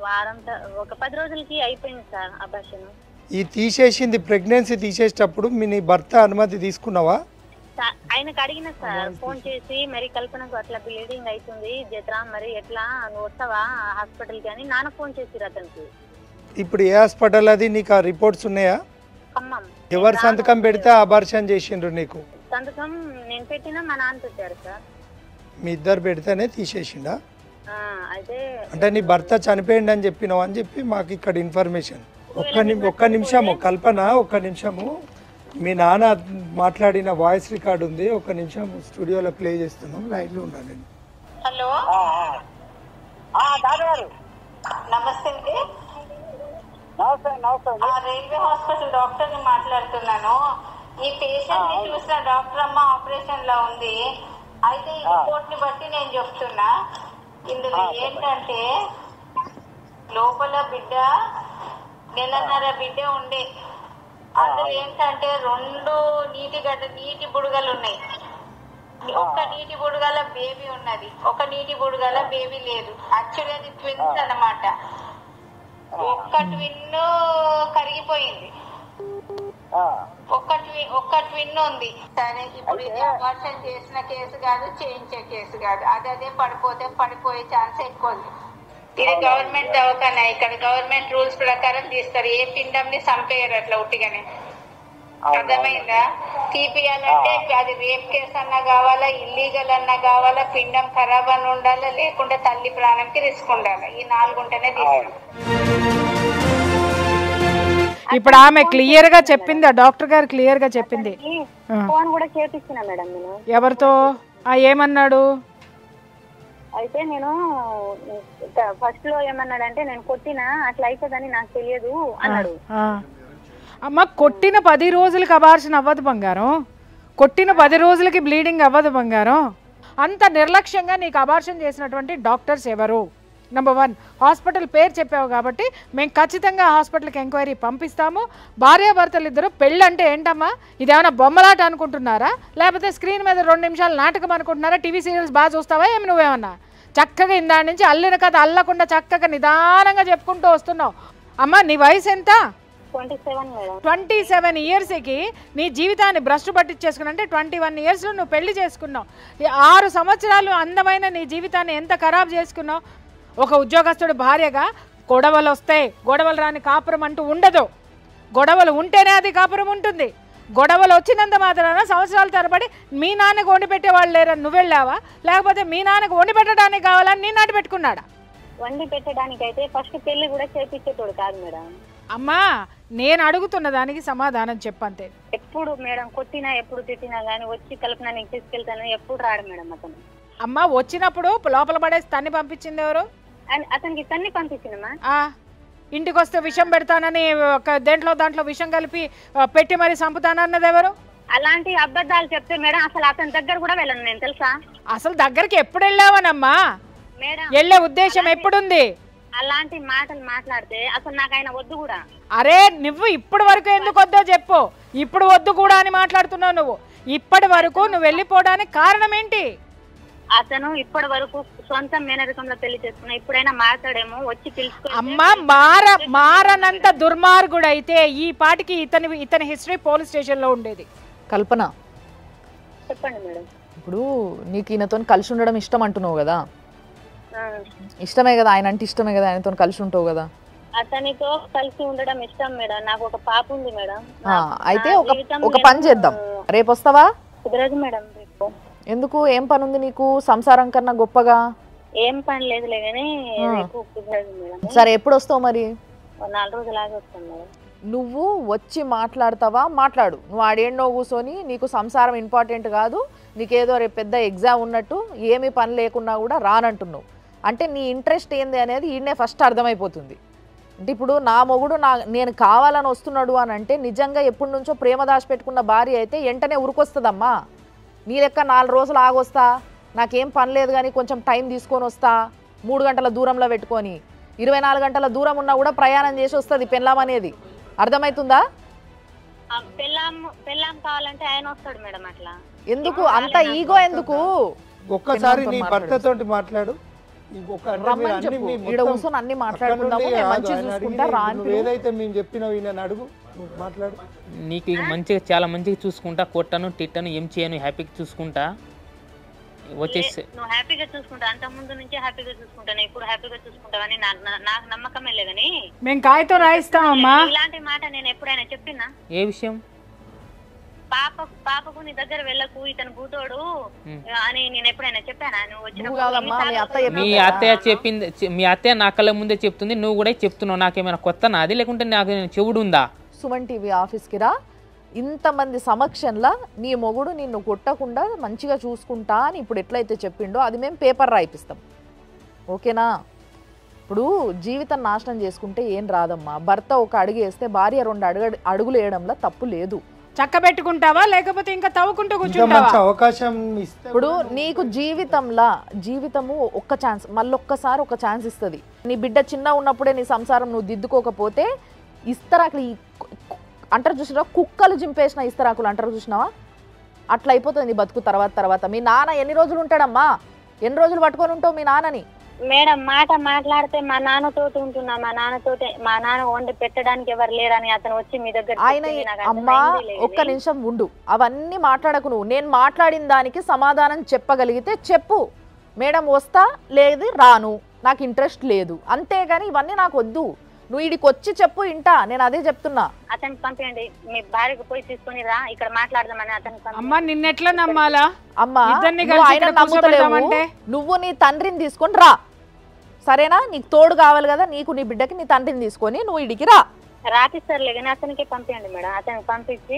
వారం ఒక పది రోజులకి అయిపోయింది సార్ అభాషణ ఈ తీసేసింది ప్రెగ్నెన్సీ తీసేటప్పుడు మీ నీ భర్త అనుమతి తీసుకున్నావా? ఆయనకు అడిగిన సార్ ఫోన్ చేసి మరి కల్పనకు అట్లా బ్లీడింగ్ అవుతుంది జత్రా మరి ఎట్లా నువ్వు వస్తావా హాస్పిటల్కి అని నాన్న ఫోన్ చేసిరు అతనికి. ఇప్పుడు ఏ హాస్పిటల్ అది? నీకు ఆ రిపోర్ట్స్ ఉన్నాయా? ఖమ్మం. ఎవరు సంతకం పెడితే అబార్షన్ చేసిండ్రు నీకు? సంతకం నేను పెట్టినా మా నాన్న పెట్టారు సార్. మీ ఇద్దరు పెడితేనే తీసేసిండా? అయితే అంటే నీ భర్త చనిపోయిండు అని చెప్పినావు అని చెప్పి మాకు ఇక్కడ ఇన్ఫర్మేషన్. ఒక్క ని ఒక్క నిమిషము కల్పన ఒక్క నిమిషము. మీ నాన్న మాట్లాడిన వాయిస్ రికార్డ్ ఉంది ఒక్క నిమిషం స్టూడియోలో ప్లే చేస్తున్నాం లైన్లో ఉండాలి హలో? నమస్తే అండి. రైల్వే హాస్పిటల్ డాక్టర్ని మాట్లాడుతున్నాను. ఈ పేషెంట్ని చూసిన డాక్టర్ అమ్మ ఆపరేషన్లో ఉంది. అయితే ఈ రిపోర్ట్ని బట్టి నేను చెప్తున్నా. ఇందులో ఏంటంటే లోపల బిడ్డ నెలన్నర బిడ్డ ఉండే. అందులో ఏంటంటే రెండు నీటి గడ్డ నీటి బుడగలు ఉన్నాయి. ఒక్క నీటి బుడగల బేబీ ఉన్నది. ఒక నీటి బుడగల బేబీ లేదు. యాక్చువల్లీ అది ట్విన్స్ అన్నమాట. ఒక్క ట్విన్ కరిగిపోయింది. ఒక్క ట్వి- ఒక్క ట్విన్ ఉంది. సరే ఇప్పుడు ఇది అబార్షన్ చేసిన కేసు కాదు చేయించే కేసు కాదు. అది అదే పడిపోతే పడిపోయే ఛాన్స్ ఎక్కువ ఉంది. ఇది గవర్నమెంట్ దవాఖాన. ఇక్కడ గవర్నమెంట్ రూల్స్ ప్రకారం తీస్తారు. ఏ పిండంని చంపేయరు అట్లా ఉట్టిగానే. అర్థమైందా? తీపియాలంటే అది రేప్ కేసు అన్నా కావాలా ఇల్లీగల్ అన్నా కావాలా పిండం ఖరాబ్ అని ఉండాలా లేకుంటే తల్లి ప్రాణంకి రిస్క్ ఉండాలి? ఈ నాలుగు ఉంటేనే తీస్తాం ఇప్పుడు ఆమె క్లియర్గా చెప్పింది ఆ డాక్టర్ గారు క్లియర్గా చెప్పింది. ఫోన్ కూడా చేపిస్తున్నా మేడం నేను. ఎవరితో? ఆ ఏమన్నాడు? అయితే నేను ఫస్ట్లో ఏమన్నాడంటే నేను కొట్టినా అట్లా అవుతుందని నాకు తెలియదు అన్నాడు. అమ్మ కొట్టిన పది రోజులకి అబార్షన్ అవ్వదు బంగారం. కొట్టిన పది రోజులకి బ్లీడింగ్ అవ్వదు బంగారం. అంత నిర్లక్ష్యంగా నీకు అబార్షన్ చేసినటువంటి డాక్టర్స్ ఎవరు? నెంబర్ వన్ హాస్పిటల్ పేరు చెప్పావు కాబట్టి మేము ఖచ్చితంగా హాస్పిటల్కి ఎంక్వైరీ పంపిస్తాము. భార్యాభర్తలు ఇద్దరు పెళ్ళి అంటే ఏంటమ్మా? ఇదేమైనా బొమ్మలాట అనుకుంటున్నారా? లేకపోతే స్క్రీన్ మీద రెండు నిమిషాలు నాటకం అనుకుంటున్నారా? టీవీ సీరియల్స్ బాగా చూస్తావా? ఏమి నువ్వేమన్నా? చక్కగా ఇందాడి నుంచి అల్లిన కథ అల్లకుండా చక్కగా నిదానంగా చెప్పుకుంటూ వస్తున్నావు. అమ్మ నీ వయసు ఎంత? ట్వంటీ సెవెన్ ఇయర్స్కి నీ జీవితాన్ని భ్రష్టు పట్టించేసుకున్నా అంటే ట్వంటీ వన్ ఇయర్స్లో నువ్వు పెళ్ళి చేసుకున్నావు. ఆరు సంవత్సరాలు అందమైన నీ జీవితాన్ని ఎంత ఖరాబ్ చేసుకున్నావు? ఒక ఉద్యోగస్తుడు భార్యగా గొడవలు వస్తాయి గొడవలు రాని కాపురం అంటూ ఉండదు. గొడవలు ఉంటేనే అది కాపురం ఉంటుంది. గొడవలు వచ్చినంత మాత్రాన సంవత్సరాల తరబడి మీ నాన్నకు వండి పెట్టేవాళ్ళు లేరని నువ్వు వెళ్ళావా? లేకపోతే మీ నాన్నకు వండి పెట్టడానికి కావాలని నీ నాటి పెట్టుకున్నాడా? వండి పెట్టడానికి అయితే ఫస్ట్ పెళ్ళి కూడా చేపించేటోడు కాదు మేడం. అమ్మా నేను అడుగుతున్న దానికి సమాధానం చెప్పంతే. ఎప్పుడు మేడం కొట్టినా ఎప్పుడు తిట్టినా గానీ వచ్చి కల్పన నీకు తీసుకెళ్తాను ఎప్పుడు రాడు మేడం అతను. అమ్మ వచ్చినప్పుడు లోపల పడేసి తన్ని పంపించింది ఎవరు? అతనికి తన్ని పంపించినమా ఆ, ఇంటికి వస్తే విషం పెడతానని ఒక దేంట్లో దాంట్లో విషం కలిపి పెట్టి మరి చంపుతానన్నది ఎవరు? అలాంటి అబద్ధాలు చెప్తే మేడం అసలు అతని దగ్గర కూడా వెళ్ళను నేను తెలుసా? అసలు దగ్గరికి ఎప్పుడు వెళ్ళావనమ్మా? మేడం వెళ్ళే ఉద్దేశం ఎప్పుడుంది? అలాంటి మాటలు మాట్లాడితే అసలు నాకు ఆయన వద్దు కూడా. అరే నువ్వు ఇప్పటి వరకు ఎందుకు వద్దో చెప్పు. ఇప్పుడు వద్దు కూడా అని మాట్లాడుతున్నావు నువ్వు. ఇప్పటి వరకు నువ్వు వెళ్ళిపోవడానికి కారణం ఏంటి? అతను ఇప్పటి వరకు సొంత మేనరికంలో పెళ్ళి చేసుకున్నా ఇప్పుడైనా మాట్లాడేమో వచ్చి పిలుచుకో అమ్మ మార మారనంత దుర్మార్గుడైతే ఈ పాటికి ఇతని ఇతని హిస్టరీ పోలీస్ స్టేషన్లో ఉండేది. కల్పన. చెప్పండి మేడం. ఇప్పుడు నీకు ఈయనతో కలిసి ఉండడం ఇష్టం అంటున్నావు కదా? ఇష్టమే కదా ఆయన అంటే ఇష్టమే కదా ఆయనతో కలిసి ఉంటావు కదా? అతనితో కలిసి ఉండడం ఇష్టం మేడం. నాకు ఒక పాప ఉంది మేడం. అయితే ఒక ఒక పని చేద్దాం. రేపు వస్తావా కుదరదు మేడం. ఎందుకు? ఏం పని ఉంది నీకు? సంసారం కన్నా గొప్పగా? ఏం పని లేదులే కానీ సరే ఎప్పుడు వస్తావు మరి నాలుగు రోజులు ఆగి వస్తాను మేడం. నువ్వు వచ్చి మాట్లాడతావా? మాట్లాడు. నువ్వు ఆడేండో కూర్చొని నీకు సంసారం ఇంపార్టెంట్ కాదు. నీకేదో రేపు పెద్ద ఎగ్జామ్ ఉన్నట్టు ఏమీ పని లేకున్నా కూడా రానంటున్నావు. అంటే నీ ఇంట్రెస్ట్ ఏంది అనేది ఈయనే ఫస్ట్ అర్థమైపోతుంది. అంటే ఇప్పుడు నా మొగుడు నా నేను కావాలని వస్తున్నాడు అని అంటే నిజంగా ఎప్పటి నుంచో ప్రేమ దాచిపెట్టుకున్న భార్య అయితే వెంటనే ఉరికొస్తుందమ్మా. నీ లెక్క నాలుగు రోజులు ఆగొస్తా నాకేం పని లేదు కానీ కొంచెం టైం తీసుకొని వస్తా మూడు గంటల దూరంలో పెట్టుకొని ఇరవై నాలుగు గంటల దూరం ఉన్నా కూడా ప్రయాణం చేసి వస్తుంది పెళ్ళాం అనేది. అర్థమవుతుందా ఎందుకు? అంత ఈగో ఎందుకు? ఒక్కసారి నీ పిల్లలతో భర్తతోటి మాట్లాడు. రమ్మని అన్ని చెప్పు. కూర్చొని మాట్లాడుకుందాము. మంచిగా చూసుకుంటా రాని ఏదైతే మేము చెప్పినావు ఈయన అడుగు. మాట్లాడు. నీకు మంచిగా చాలా మంచిగా చూసుకుంటా. కొట్టను తిట్టను ఏం చేయను హ్యాపీగా చూసుకుంటా. వచ్చేసి నువ్వు హ్యాపీగా చూసుకుంటా. అంత ముందు నుంచే హ్యాపీగా చూసుకుంటాను ఇప్పుడు హ్యాపీగా చూసుకుంటావని నాకు నమ్మకమే లేదని మేము కాగితం రాయిస్తామమ్మా. ఇలాంటి మాట నేను ఎప్పుడైనా చెప్పినా? ఏ విషయం? పాప పాపకు నీ దగ్గర వెళ్ళకు ఇతను భూతోడు అని నేను ఎప్పుడైనా చెప్పానా? నువ్వు కాదమ్మా మీ అత్తయ్య చెప్పింది మీ అత్తయ్య నా కళ్ళ ముందే చెప్తుంది. నువ్వు కూడా చెప్తున్నావు. నాకేమైనా కొత్త నాది? లేకుంటే నాకు చెవుడు ఉందా సుమన్ టీవీ ఆఫీస్కి రా. ఇంతమంది సమక్షంలో నీ మొగుడు నిన్ను కొట్టకుండా మంచిగా చూసుకుంటా అని ఇప్పుడు ఎట్లయితే చెప్పిండో అది మేము పేపర్ రాయిపిస్తాం. ఓకేనా? ఇప్పుడు జీవితం నాశనం చేసుకుంటే ఏం రాదమ్మా? భర్త ఒక అడుగు వేస్తే భార్య రెండు అడుగు అడుగులు వేయడంలో తప్పు లేదు. చక్క పెట్టుకుంటావా లేకపోతే ఇంకా తవ్వుకుంటూ కూర్చుంటావా? అవకాశం ఇస్తే ఇప్పుడు నీకు జీవితంలా జీవితము ఒక్క ఛాన్స్ మళ్ళొక్కసారి ఒక ఛాన్స్ ఇస్తుంది. నీ బిడ్డ చిన్న ఉన్నప్పుడే నీ సంసారం నువ్వు దిద్దుకోకపోతే ఇస్తరాకులు ఈ అంటారు చూసినావా? కుక్కలు జింపేసిన ఇస్తరాకులు అంటారు చూసినావా? అట్లా అయిపోతుంది బతుకు తర్వాత తర్వాత. మీ నాన్న ఎన్ని రోజులు ఉంటాడమ్మా? ఎన్ని రోజులు పట్టుకొని ఉంటావు మీ నాన్నని? మేడం మాట మాట్లాడితే మా నాన్నతోటి ఉంటున్నా. మా నాన్నతోటి మా నాన్న వండి పెట్టడానికి ఎవరు లేరని అతను వచ్చి మీ దగ్గర ఆయన అమ్మా. ఒక్క నిమిషం ఉండు. అవన్నీ మాట్లాడకు నువ్వు. నేను మాట్లాడిన దానికి సమాధానం చెప్పగలిగితే చెప్పు. మేడం వస్తా లేదు రాను. నాకు ఇంట్రెస్ట్ లేదు. అంతేగాని ఇవన్నీ నాకు వద్దు. నువ్వు ఇడికి వచ్చి చెప్పు ఇంటా. నేను అదే చెప్తున్నా. అతనికి పంపించండి మీ భార్యకు పోయి తీసుకొని రా. ఇక్కడ మాట్లాడదామని అతనికి. అమ్మ నిన్నెట్లా నమ్మాలా? అమ్మా నువ్వు ఆయన నమ్ముతలేవు? నువ్వు నీ తండ్రిని తీసుకొని రా. సరేనా? నీకు తోడు కావాలి కదా. నీకు నీ బిడ్డకి నీ తండ్రిని తీసుకొని నువ్వు ఇడికి రా. రాపిస్తారులే కానీ అతనికి పంపించండి మేడం. అతనికి పంపించి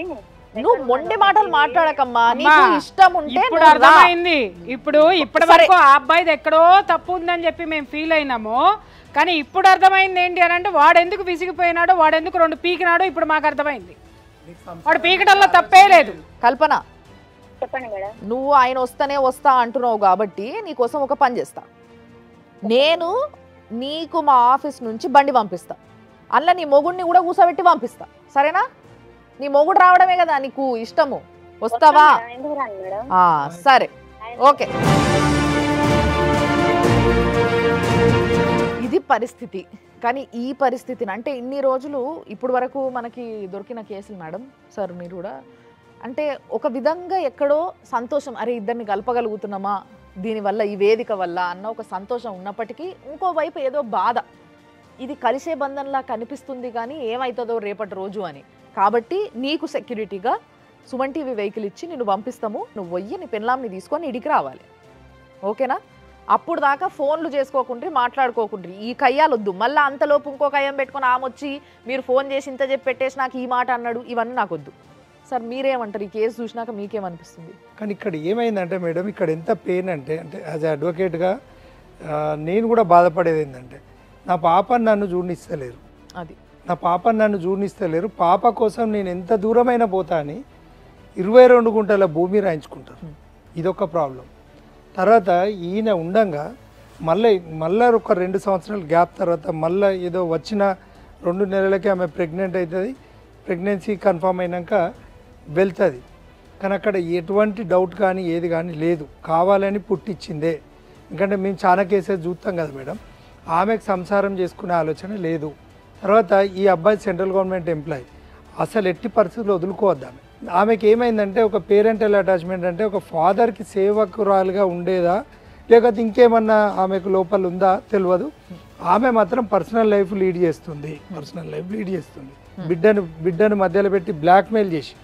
నువ్వు మొండి మాటలు మాట్లాడకమ్మా. నీకు ఇష్టం ఉంటే ఇప్పుడు. అర్థమైంది. ఇప్పుడు ఇప్పటి. వరకు ఆ అబ్బాయిది ఎక్కడో తప్పు ఉందని చెప్పి మేము ఫీల్ అయినాము. కానీ ఇప్పుడు అర్థమైంది ఏంటి అని అంటే వాడు ఎందుకు విసిగిపోయినాడో వాడు ఎందుకు రెండు పీకినాడో ఇప్పుడు మాకు అర్థమైంది. వాడు పీకటంలో తప్పే లేదు. కల్పన చెప్పండి మేడం. నువ్వు ఆయన వస్తానే వస్తా అంటున్నావు కాబట్టి నీకోసం ఒక పని చేస్తా. నేను నీకు మా ఆఫీస్ నుంచి బండి పంపిస్తా. అందులో నీ మొగుడిని కూడా కూర్చోబెట్టి పంపిస్తా. సరేనా? నీ మొగుడు రావడమే కదా నీకు ఇష్టము. వస్తావా? సరే. ఓకే. ఇది పరిస్థితి. కానీ ఈ పరిస్థితిని అంటే ఇన్ని రోజులు ఇప్పుడు వరకు మనకి దొరికిన కేసులు మేడం సార్ మీరు కూడా. అంటే ఒక విధంగా ఎక్కడో సంతోషం అరే ఇద్దరిని కలపగలుగుతున్నామా దీనివల్ల ఈ వేదిక వల్ల అన్న ఒక సంతోషం ఉన్నప్పటికీ ఇంకోవైపు ఏదో బాధ. ఇది కలిసే బంధంలా కనిపిస్తుంది కానీ ఏమవుతుందో రేపటి రోజు అని. కాబట్టి నీకు సెక్యూరిటీగా సుమన్ టీవీ వెహికల్ ఇచ్చి నిన్ను పంపిస్తాము. నువ్వు పోయి నీ పెన్లాంని తీసుకొని ఇడికి రావాలి. ఓకేనా? అప్పుడు దాకా ఫోన్లు చేసుకోకుండ్రి మాట్లాడుకోకుండ్రి. ఈ కయ్యాలొద్దు. మళ్ళీ అంతలోపు ఇంకో కయ్యం పెట్టుకొని ఆమె వచ్చి మీరు ఫోన్ చేసి ఇంత చెప్పి పెట్టేసి నాకు ఈ మాట అన్నాడు ఇవన్నీ నాకు వద్దు సార్ మీరేమంటారు? ఈ కేసు చూసినాక మీకేమనిపిస్తుంది? కానీ ఇక్కడ ఏమైందంటే మేడం ఇక్కడ ఎంత పెయిన్ అంటే అంటే యాజ్ అడ్వకేట్గా నేను కూడా బాధపడేది ఏంటంటే నా పాప నన్ను చూడనిస్తలేరు. అది. నా పాప నన్ను చూడనిస్తలేరు పాప కోసం నేను ఎంత దూరమైనా పోతా అని ఇరవై రెండు గుంటల భూమి రాయించుకుంటారు. ఇదొక ప్రాబ్లం. తర్వాత ఈయన ఉండంగా మళ్ళీ మళ్ళీ ఒక రెండు సంవత్సరాల గ్యాప్ తర్వాత మళ్ళీ ఏదో వచ్చిన రెండు నెలలకి ఆమె ప్రెగ్నెంట్ అవుతుంది. ప్రెగ్నెన్సీ కన్ఫర్మ్ అయినాక వెళ్తుంది. కానీ అక్కడ ఎటువంటి డౌట్ కానీ ఏది కానీ లేదు. కావాలని పుట్టించిందే ఎందుకంటే మేము చాలా కేసెస్ చూస్తాం కదా మేడం. ఆమెకు సంసారం చేసుకునే ఆలోచన లేదు. తర్వాత ఈ అబ్బాయి సెంట్రల్ గవర్నమెంట్ ఎంప్లాయ్. అసలు ఎట్టి పరిస్థితుల్లో వదులుకోవద్దు ఆమె. ఆమెకి ఏమైందంటే ఒక పేరెంటల్ అటాచ్మెంట్ అంటే ఒక ఫాదర్కి సేవకురాలుగా ఉండేదా? లేకపోతే ఇంకేమన్నా ఆమెకు లోపల ఉందా? తెలియదు ఆమె మాత్రం పర్సనల్ లైఫ్ లీడ్ చేస్తుంది. పర్సనల్ లైఫ్ లీడ్ చేస్తుంది. బిడ్డను బిడ్డను మధ్యలో పెట్టి బ్లాక్మెయిల్ చేసి.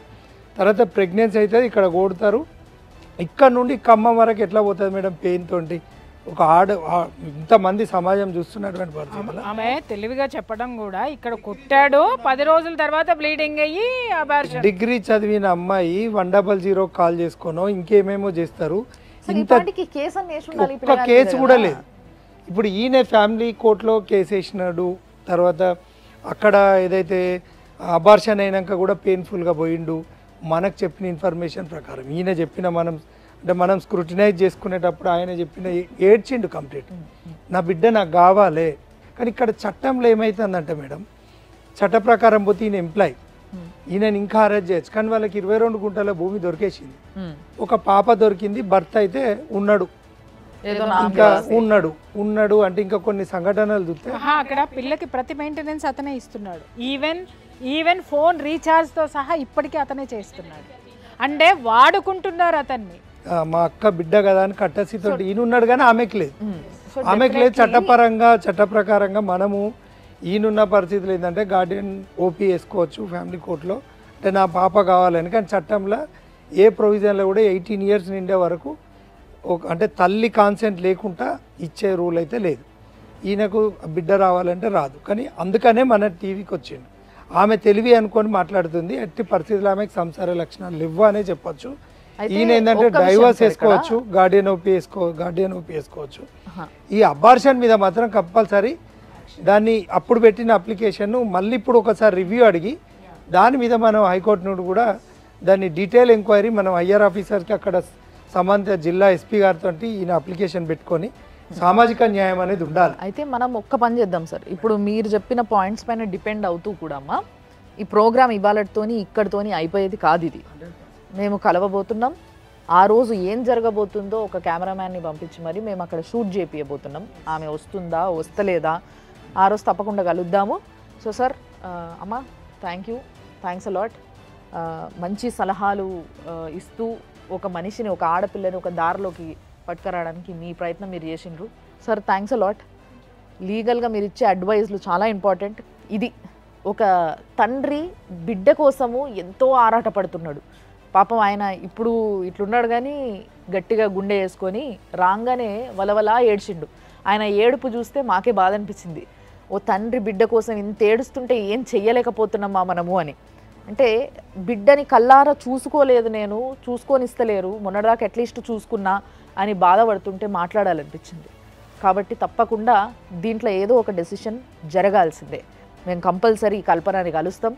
తర్వాత ప్రెగ్నెన్సీ అవుతుంది ఇక్కడ కొడతారు. ఇక్కడ నుండి ఖమ్మం వరకు ఎట్లా పోతుంది మేడం పెయిన్ తోటి? ఒక ఆడ ఇంతమంది సమాజం చూస్తున్నటువంటి పరిస్థితుల్లో ఆమె తెలివిగా చెప్పడం కూడా ఇక్కడ కొట్టాడు. పది రోజుల తర్వాత బ్లీడింగ్ అయ్యి అబార్షన్ డిగ్రీ చదివిన అమ్మాయి వన్ డబల్ జీరో కాల్ చేసుకోనో ఇంకేమేమో చేస్తారు. ఇంత ఒక్క కేసు కూడా. లేదు. ఇప్పుడు ఈయన ఫ్యామిలీ కోర్టులో కేసు వేసినాడు. తర్వాత అక్కడ ఏదైతే అబార్షన్ అయినాక కూడా పెయిన్ఫుల్గా పోయిండు. మనకు చెప్పిన ఇన్ఫర్మేషన్ ప్రకారం ఈయన చెప్పిన మనం అంటే మనం స్క్రూటినైజ్ చేసుకునేటప్పుడు ఆయన చెప్పిన ఏడ్చిండు కంప్లీట్ నా బిడ్డ నాకు కావాలి. కానీ ఇక్కడ చట్టంలో ఏమవుతుందంటే మేడం చట్ట ప్రకారం పోతే ఈయన ఎంప్లాయ్ ఈయనని ఇంకా అరెస్ట్ చేయొచ్చు. కానీ వాళ్ళకి ఇరవై రెండు గుంటల భూమి దొరికేసింది. ఉమ్. ఒక పాప దొరికింది భర్త అయితే ఉన్నాడు. ఇంకా ఉన్నాడు. ఉన్నాడు అంటే ఇంకా కొన్ని సంఘటనలు చూస్తే అక్కడ పిల్లకి ప్రతి మెయింటెనెన్స్ అతనే ఇస్తున్నాడు. ఈవెన్ ఈవెన్ ఫోన్ రీఛార్జ్తో సహా ఇప్పటికీ అతనే చేస్తున్నాడు. అంటే వాడుకుంటున్నారు అతన్ని. మా అక్క బిడ్డ కదా అని కట్టసితో ఈయన ఉన్నాడు కానీ ఆమెకి లేదు. ఆమెకి లేదు చట్టపరంగా చట్ట ప్రకారంగా మనము ఈయనున్న పరిస్థితులు ఏంటంటే గార్డియన్ ఓపీ వేసుకోవచ్చు ఫ్యామిలీ కోర్టులో. అంటే నా పాప కావాలని కానీ చట్టంలో ఏ ప్రొవిజన్లో కూడా ఎయిటీన్ ఇయర్స్ నిండే వరకు ఒక అంటే తల్లి కాన్సెంట్ లేకుండా ఇచ్చే రూల్ అయితే లేదు. ఈయనకు బిడ్డ రావాలంటే రాదు. కానీ అందుకనే మన టీవీకి వచ్చిండు. ఆమె తెలివి అనుకొని మాట్లాడుతుంది ఎట్టి పరిస్థితుల్లో ఆమెకు సంసార లక్షణాలు లేవు అనే చెప్పొచ్చు. ఈయన ఏంటంటే డైవర్స్. వేసుకోవచ్చు గార్డియన్ ఓపీ వేసుకో గార్డియన్ ఓపీ వేసుకోవచ్చు. ఈ అబార్షన్ మీద మాత్రం కంపల్సరీ దాన్ని అప్పుడు పెట్టిన అప్లికేషన్ మళ్ళీ ఇప్పుడు ఒకసారి రివ్యూ అడిగి దాని మీద మనం హైకోర్టు నుండి కూడా దాన్ని డీటెయిల్ ఎంక్వైరీ మనం ఐఆర్ ఆఫీసర్కి అక్కడ సంబంధిత జిల్లా ఎస్పీ గారితో ఈయన అప్లికేషన్ పెట్టుకొని సామాజిక న్యాయం అనేది ఉండాలి అయితే మనం ఒక్క పని చేద్దాం సార్ ఇప్పుడు మీరు చెప్పిన పాయింట్స్ పైన డిపెండ్ అవుతూ కూడా అమ్మా ఈ ప్రోగ్రామ్ ఇవాళతోని ఇక్కడితోని అయిపోయేది కాదు ఇది మేము కలవబోతున్నాం. ఆ రోజు ఏం జరగబోతుందో ఒక కెమెరామ్యాన్ని పంపించి మరి మేము అక్కడ షూట్ చేపియబోతున్నాం. ఆమె వస్తుందా వస్తలేదా? ఆ రోజు తప్పకుండా కలుద్దాము. సో సార్ అమ్మ thank you thanks a lot మంచి సలహాలు ఇస్తూ ఒక మనిషిని ఒక ఆడపిల్లని ఒక దారిలోకి పట్టుకురావడానికి మీ ప్రయత్నం మీరు చేసిండ్రు. సార్ థ్యాంక్స్ అలాట్ లీగల్గా మీరు ఇచ్చే అడ్వైజ్లు చాలా ఇంపార్టెంట్ ఇది ఒక తండ్రి బిడ్డ కోసము ఎంతో ఆరాటపడుతున్నాడు. పాపం ఆయన ఇప్పుడు ఇట్లున్నాడు కానీ గట్టిగా గుండె వేసుకొని రాగానే వలవలా ఏడ్చిండు. ఆయన ఏడుపు చూస్తే మాకే బాధ అనిపించింది ఓ తండ్రి బిడ్డ కోసం ఇంత ఏడుస్తుంటే ఏం చెయ్యలేకపోతున్నామా మనము? అని. అంటే బిడ్డని కల్లారా చూసుకోలేదు నేను చూసుకొని ఇస్తలేరు మొన్నటిదాకా అట్లీస్ట్ చూసుకున్నా అని బాధపడుతుంటే మాట్లాడాలనిపించింది కాబట్టి తప్పకుండా దీంట్లో ఏదో ఒక డెసిషన్ జరగాల్సిందే. మేము కంపల్సరీ కల్పనని కలుస్తాం.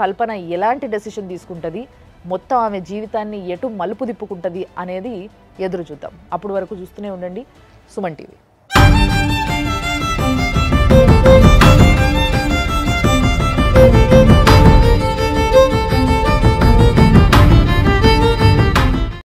కల్పన ఎలాంటి డెసిషన్ తీసుకుంటుంది? మొత్తం ఆమె జీవితాన్ని ఎటు మలుపు దిప్పుకుంటుంది అనేది ఎదురు చూద్దాం. అప్పటి వరకు చూస్తూనే ఉండండి. సుమన్ టీవీ.